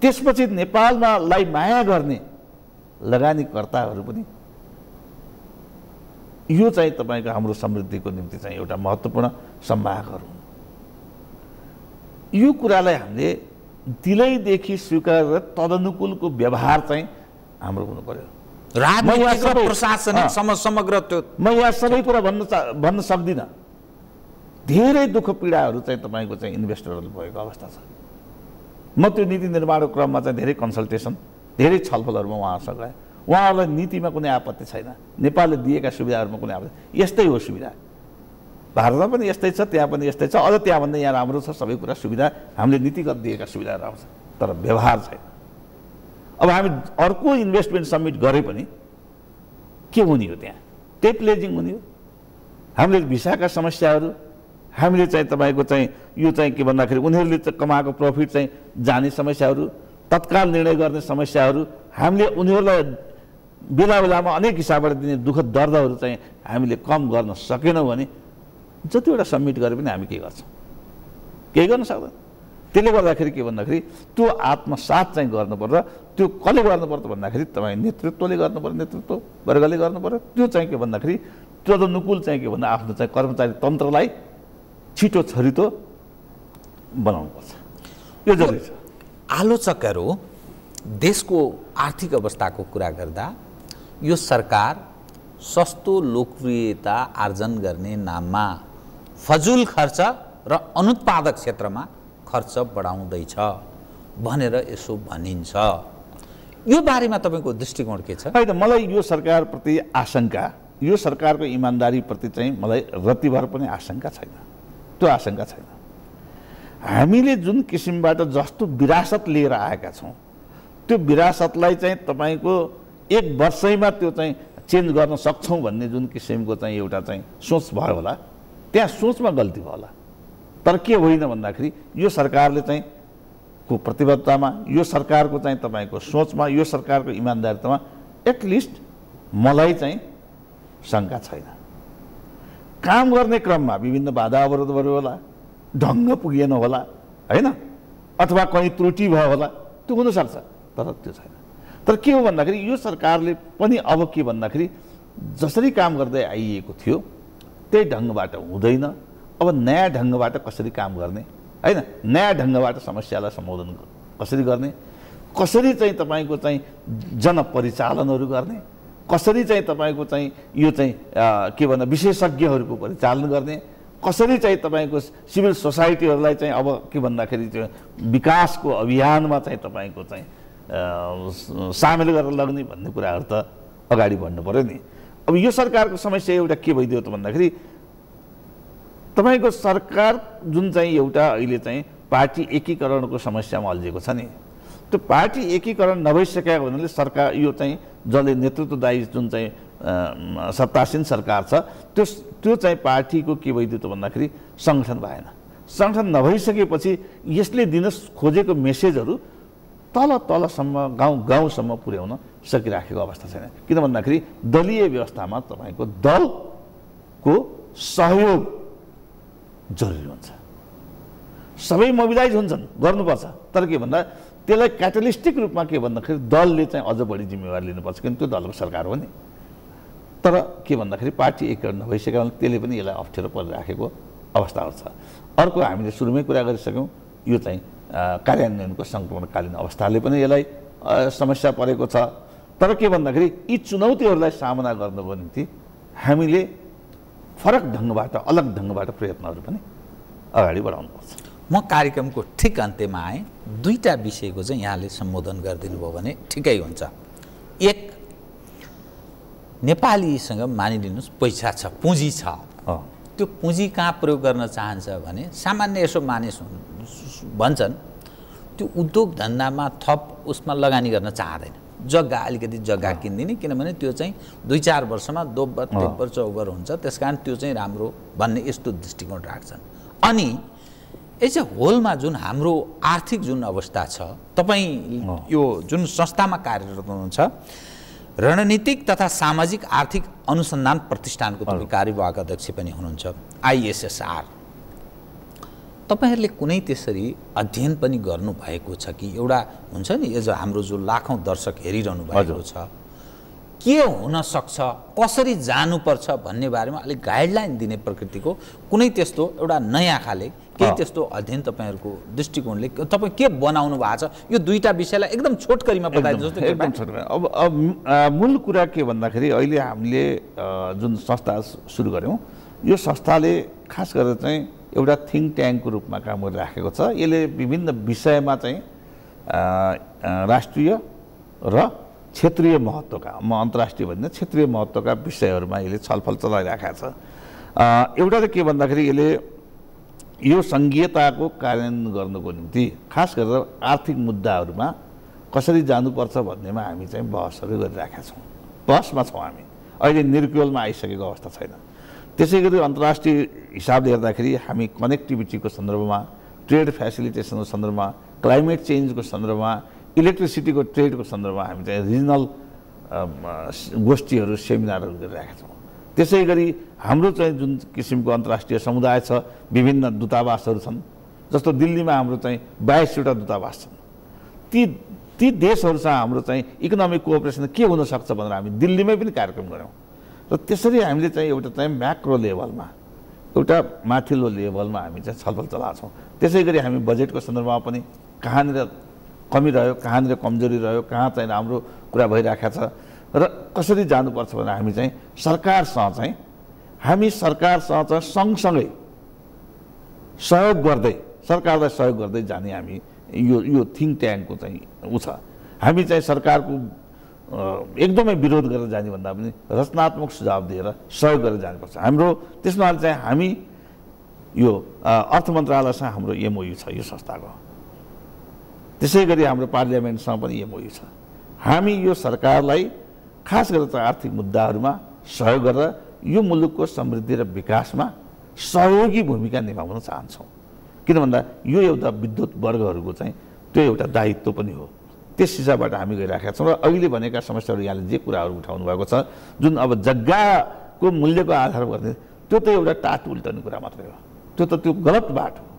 त्यसपछि नेपालमा लाई माया गर्ने लगानीकर्ताहरू पनि यो चाहिँ तपाईँको हाम्रो समृद्धिको निम्ति चाहिँ एउटा महत्त्वपूर्ण सम्वाहकहरू हुन्। यो कुरालाई हामीले दिलैदेखि स्वीकार गरेर तदनुकूलको व्यवहार चाहिँ हाम्रो हुनु पर्यो र म यहाँ सबै कुरा भन्न भन्न सक्दिनँ। धेरै दुःख पीडाहरू चाहिँ तपाईँको चाहिँ इन्भेस्टरहरू भएको अवस्था छ। म त्यो नीति निर्माणको क्रममा चाहिँ धेरै कन्सल्टेसन धेरै छलफलहरूमा उहाँहरूसँग गएँ उहाँहरूलाई नीतिमा कुनै आपत्ति छैन। नेपालले दिएका सुविधाहरूमा कुनै आपत्ति यस्तै हो सुविधा। भारतमा पनि यस्तै छ त्यहाँ पनि यस्तै छ। अझ त्यहाँभन्दा यहाँ राम्रो छ सबै कुरा सुविधा। हामीले नीतिगत दिएका सुविधाहरू आउँछ। तर व्यवहार छैन। अब हामी अर्को इन्भेस्टमेन्ट समिट गरे पनि के हुने हो त्यहाँ? त्यही प्लेजिङ हुने हो। हामीले भिसाका समस्याहरू हामीले चाहिँ तपाईँको चाहिँ यो चाहिँ के भन्दाखेरि उनीहरूले कमाएको प्रफिट चाहिँ जाने समस्याहरू तत्काल निर्णय गर्ने समस्याहरू हामीले उनीहरूलाई बेला बेलामा अनेक हिसाबबाट दिने दुःख दर्दहरू चाहिँ हामीले कम गर्न सकेनौँ भने जतिवटा सब्मिट गरे पनि हामी के गर्छौँ? केही गर्न सक्दैन। त्यसले गर्दाखेरि के भन्दाखेरि त्यो आत्मसात चाहिँ गर्नुपर्छ त्यो कसले गर्नुपर्छ भन्दाखेरि तपाईँ नेतृत्वले गर्नुपर्छ नेतृत्व वर्गले गर्नुपर्छ त्यो चाहिँ के भन्दाखेरि तदनुकूल चाहिँ के भन्दा आफ्नो चाहिँ कर्मचारी तन्त्रलाई छिटो छरितो बनाउनुपर्छ यो जरुरी छ। आलोचकहरू देशको आर्थिक अवस्थाको कुरा गर्दा यो सरकार सस्तो लोकप्रियता आर्जन गर्ने नाममा फजुल खर्च र अनुत्पादक क्षेत्रमा खर्च बढाउँदैछ भनेर यसो भनिन्छ। यो बारेमा तपाईँको दृष्टिकोण के छ? होइन मलाई यो सरकारप्रति आशंका यो सरकारको इमान्दारीप्रति चाहिँ मलाई रतिभर पनि आशंका छैन। त्यो आशंका छैन। हामीले जुन किसिमबाट जस्तो विरासत लिएर आएका छौँ त्यो विरासतलाई चाहिँ तपाईँको एक वर्षैमा त्यो चाहिँ चेन्ज गर्न सक्छौँ भन्ने जुन किसिमको चाहिँ एउटा चाहिँ सोच भयो होला त्यहाँ सोचमा गल्ती भयो होला। तर के होइन भन्दाखेरि यो सरकारले चाहिँ को प्रतिबद्धतामा यो सरकारको चाहिँ तपाईँको सोचमा यो सरकारको इमान्दारितामा एटलिस्ट मलाई चाहिँ शङ्का छैन। काम गर्ने क्रममा विभिन्न बाधा अवरोधहरू होला ढङ्ग पुगेन होला होइन? अथवा कहीँ त्रुटि भयो होला त्यो हुनसक्छ तर त्यो छैन। तर के हो भन्दाखेरि यो सरकारले पनि अब के भन्दाखेरि जसरी काम गर्दै आइएको थियो त्यही ढङ्गबाट हुँदैन। अब नयाँ ढङ्गबाट कसरी काम गर्ने होइन? नयाँ ढङ्गबाट समस्यालाई सम्बोधन कसरी गर्ने? कसरी चाहिँ तपाईँको चाहिँ जनपरिचालनहरू गर्ने? कसरी चाहिँ तपाईँको चाहिँ यो चाहिँ के भन्दा विशेषज्ञहरूको परिचालन गर्ने कसरी चाहिँ तपाईँको सिभिल सोसाइटीहरूलाई चाहिँ अब के भन्दाखेरि त्यो विकासको अभियानमा चाहिँ तपाईँको चाहिँ सामेल गरेर लग्ने भन्ने कुराहरू त अगाडि बढ्नु पऱ्यो नि। अब यो सरकारको समस्या एउटा के भइदियो त भन्दाखेरि तपाईँको सरकार जुन चाहिँ एउटा अहिले चाहिँ पार्टी एकीकरणको समस्यामा अल्झिएको छ नि। त्यो पार्टी एकीकरण नभइसकेको हुनाले सरकार यो चाहिँ जसले नेतृत्वदायी जुन चाहिँ सत्तासीन सरकार छ त्यो त्यो चाहिँ पार्टीको के भइदियो त भन्दाखेरि सङ्गठन भएन। सङ्गठन नभइसकेपछि यसले दिन खोजेको मेसेजहरू तल तलसम्म गाउँ गाउँसम्म पुर्याउन सकिराखेको अवस्था छैन। किन भन्दाखेरि दलीय व्यवस्थामा तपाईँको दलको सहयोग जरुरी हुन्छ। सबै मोबिलाइज हुन्छन् गर्नुपर्छ। तर के भन्दा त्यसलाई क्याटलिस्टिक रूपमा के भन्दाखेरि दलले चाहिँ अझ बढी जिम्मेवारी लिनुपर्छ किन त्यो दलको सरकार हो नि। तर के भन्दाखेरि पार्टी एकीकरण नभइसकेको त्यसले पनि यसलाई अप्ठ्यारो परिराखेको अवस्थाहरू छ अर्को हामीले सुरुमै कुरा गरिसक्यौँ यो चाहिँ कार्यान्वयनको सङ्क्रमणकालीन अवस्थाले पनि यसलाई समस्या परेको छ। तर के भन्दाखेरि यी चुनौतीहरूलाई सामना गर्नको निम्ति हामीले फरक ढङ्गबाट अलग ढङ्गबाट प्रयत्नहरू पनि अगाडि बढाउनुपर्छ। म कार्यक्रमको ठिक अन्त्यमा आएँ। दुईवटा विषयको चाहिँ यहाँले सम्बोधन गरिदिनु भयो भने ठिकै हुन्छ। एक नेपालीसँग मानिलिनुहोस् पैसा छ पुँजी छ। त्यो पुँजी कहाँ प्रयोग गर्न चाहन्छ भने सामान्य यसो मानिस भन्छन् त्यो उद्योग धन्दामा थप उसमा लगानी गर्न चाहँदैन। जग्गा अलिकति जग्गा किनिदिने किनभने त्यो चाहिँ दुई चार वर्षमा दोब्बर तेब्बर चौबर हुन्छ त्यस कारण त्यो चाहिँ राम्रो भन्ने यस्तो दृष्टिकोण राख्छन्। अनि एज ए होलमा जुन हाम्रो आर्थिक जुन अवस्था छ तपाईँ यो जुन संस्थामा कार्यरत हुनुहुन्छ रणनीतिक तथा सामाजिक आर्थिक अनुसन्धान प्रतिष्ठानको तपाईँ कार्यवाहक अध्यक्ष पनि हुनुहुन्छ आइएसएसआर। तपाईँहरूले कुनै त्यसरी अध्ययन पनि गर्नुभएको छ कि? एउटा हुन्छ नि एज हाम्रो जो लाखौँ दर्शक हेरिरहनु भएको छ। के हुनसक्छ कसरी जानुपर्छ भन्ने बारेमा अलिक गाइडलाइन दिने प्रकृतिको कुनै त्यस्तो एउटा नयाँ खाले केही त्यस्तो अध्ययन तपाईँहरूको दृष्टिकोणले तपाईँ के बनाउनु भएको छ? यो दुईवटा विषयलाई एकदम छोटकरीमा बताइदिनुहोस् एकदम छोटकरी अब अब मूल कुरा के भन्दाखेरि अहिले हामीले जुन संस्था सुरु गऱ्यौँ यो संस्थाले खास गरेर चाहिँ एउटा थिङ्क ट्याङ्कको रूपमा काम गरिराखेको छ। यसले विभिन्न विषयमा चाहिँ राष्ट्रिय र क्षेत्रीय महत्त्वका म अन्तर्राष्ट्रिय भन्दा क्षेत्रीय महत्त्वका विषयहरूमा यसले छलफल चलाइराखेको छ। एउटा त के भन्दाखेरि यसले यो सङ्घीयताको कार्यान्वयन गर्नको निम्ति खास गरेर आर्थिक मुद्दाहरूमा कसरी जानुपर्छ भन्नेमा हामी चाहिँ बहसहरू गरिराखेका छौँ। बहसमा छौँ हामी। अहिले निर्कुलमा आइसकेको अवस्था छैन। त्यसै गरी अन्तर्राष्ट्रिय हिसाबले हेर्दाखेरि हामी कनेक्टिभिटीको सन्दर्भमा ट्रेड फेसिलिटेसनको सन्दर्भमा क्लाइमेट चेन्जको सन्दर्भमा इलेक्ट्रिसिटीको ट्रेडको सन्दर्भमा हामी चाहिँ रिजनल गोष्ठीहरू सेमिनारहरू गरिरहेका छौँ। त्यसै गरी हाम्रो चाहिँ जुन किसिमको अन्तर्राष्ट्रिय समुदाय छ विभिन्न दूतावासहरू छन् जस्तो दिल्लीमा हाम्रो चाहिँ बाइसवटा दूतावास छन्। ती ती देशहरूसँग हाम्रो चाहिँ इकोनोमिक कोअपरेसन के हुनसक्छ भनेर हामी दिल्लीमै पनि कार्यक्रम गऱ्यौँ। र त्यसरी हामीले चाहिँ एउटा चाहिँ म्याक्रो लेभलमा एउटा माथिल्लो लेभलमा हामी चाहिँ छलफल चलाएको त्यसै गरी हामी बजेटको सन्दर्भमा पनि कहाँनिर कमी रह्यो कहाँनिर कमजोरी रह्यो कहाँ चाहिँ राम्रो कुरा भइरहेको छ र कसरी जानुपर्छ भने हामी चाहिँ सरकारसँग चाहिँ हामी सरकारसँग चाहिँ सँगसँगै सहयोग गर्दै सरकारलाई सहयोग गर्दै जाने हामी यो यो थिङ्क ट्याङ्कको चाहिँ ऊ छ। हामी चाहिँ सरकारको एकदमै विरोध गरेर जाने भन्दा पनि रचनात्मक सुझाव दिएर सहयोग गरेर जानुपर्छ। हाम्रो त्यसमा चाहिँ हामी यो अर्थ मन्त्रालयसँग हाम्रो एमओयु छ यो संस्थाको। त्यसै गरी हाम्रो पार्लियामेन्टसँग पनि एमओयु छ। हामी यो सरकारलाई खास गरेर आर्थिक मुद्दाहरूमा सहयोग गरेर यो मुलुकको समृद्धि र विकासमा सहयोगी भूमिका निभाउन चाहन्छौँ। किन भन्दा यो एउटा विद्युत वर्गहरूको चाहिँ त्यो एउटा दायित्व पनि हो। त्यस हिसाबबाट हामी गइरहेका छौँ र अहिले भनेका समस्याहरू यहाँले जे कुराहरू उठाउनु भएको छ जुन अब जग्गाको मूल्यको आधार गर्ने त्यो त एउटा टाटु उल्टाउने कुरा मात्रै हो। त्यो त त्यो गलत बाटो हो।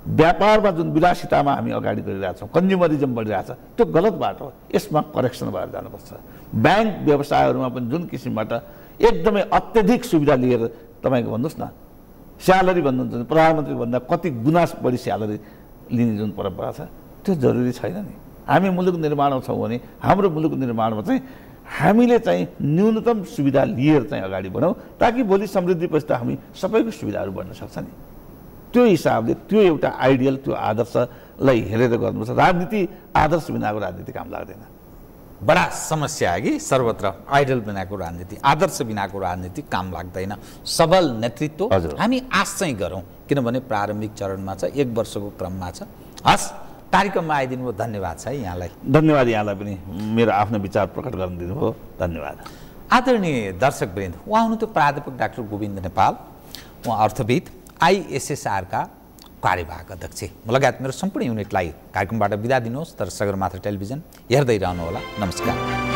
व्यापारमा जुन विलासितामा हामी अगाडि गरिरहेछौँ कन्ज्युमरिजम बढिरहेछ त्यो गलत बाटो यसमा करेक्सन भएर जानुपर्छ। ब्याङ्क व्यवसायहरूमा पनि जुन किसिमबाट एकदमै अत्यधिक सुविधा लिएर तपाईँको भन्नुहोस् न स्यालेरी भन्नुहुन्छ प्रधानमन्त्री भन्दा कति गुना बढी स्यालेरी लिने जुन परम्परा छ त्यो जरुरी छैन नि। हामी मुलुक निर्माणमा छौँ भने हाम्रो मुलुक निर्माणमा चाहिँ हामीले चाहिँ न्यूनतम सुविधा लिएर चाहिँ अगाडि बढौँ ताकि भोलि समृद्धिपछि त हामी सबैको सुविधाहरू बढ्न सक्छ नि। त्यो हिसाबले त्यो एउटा आइडियल त्यो आदर्शलाई हेरेर गर्नुपर्छ। राजनीति आदर्श बिनाको राजनीति काम लाग्दैन। बडा समस्या है कि सर्वत्र आइडल बिनाको राजनीति आदर्श बिनाको राजनीति काम लाग्दैन। सबल नेतृत्व। हामी आश चाहिँ गरौँ किनभने प्रारम्भिक चरणमा छ एक वर्षको क्रममा छ। हस् कार्यक्रममा आइदिनु भयो धन्यवाद छ है यहाँलाई। धन्यवाद यहाँलाई पनि मेरो आफ्नो विचार प्रकट गर्न दिनुभयो। धन्यवाद। आदरणीय दर्शकवृन्द उहाँ हुनुहुन्थ्यो प्राध्यापक डाक्टर गोविन्द नेपाल। उहाँ अर्थविद आइएसएसआरका कार्यवाहक अध्यक्ष। म लगायत मेरो सम्पूर्ण युनिटलाई कार्यक्रमबाट बिदा दिनुहोस् तर सगरमाथा टेलिभिजन हेर्दै रहनुहोला। नमस्कार।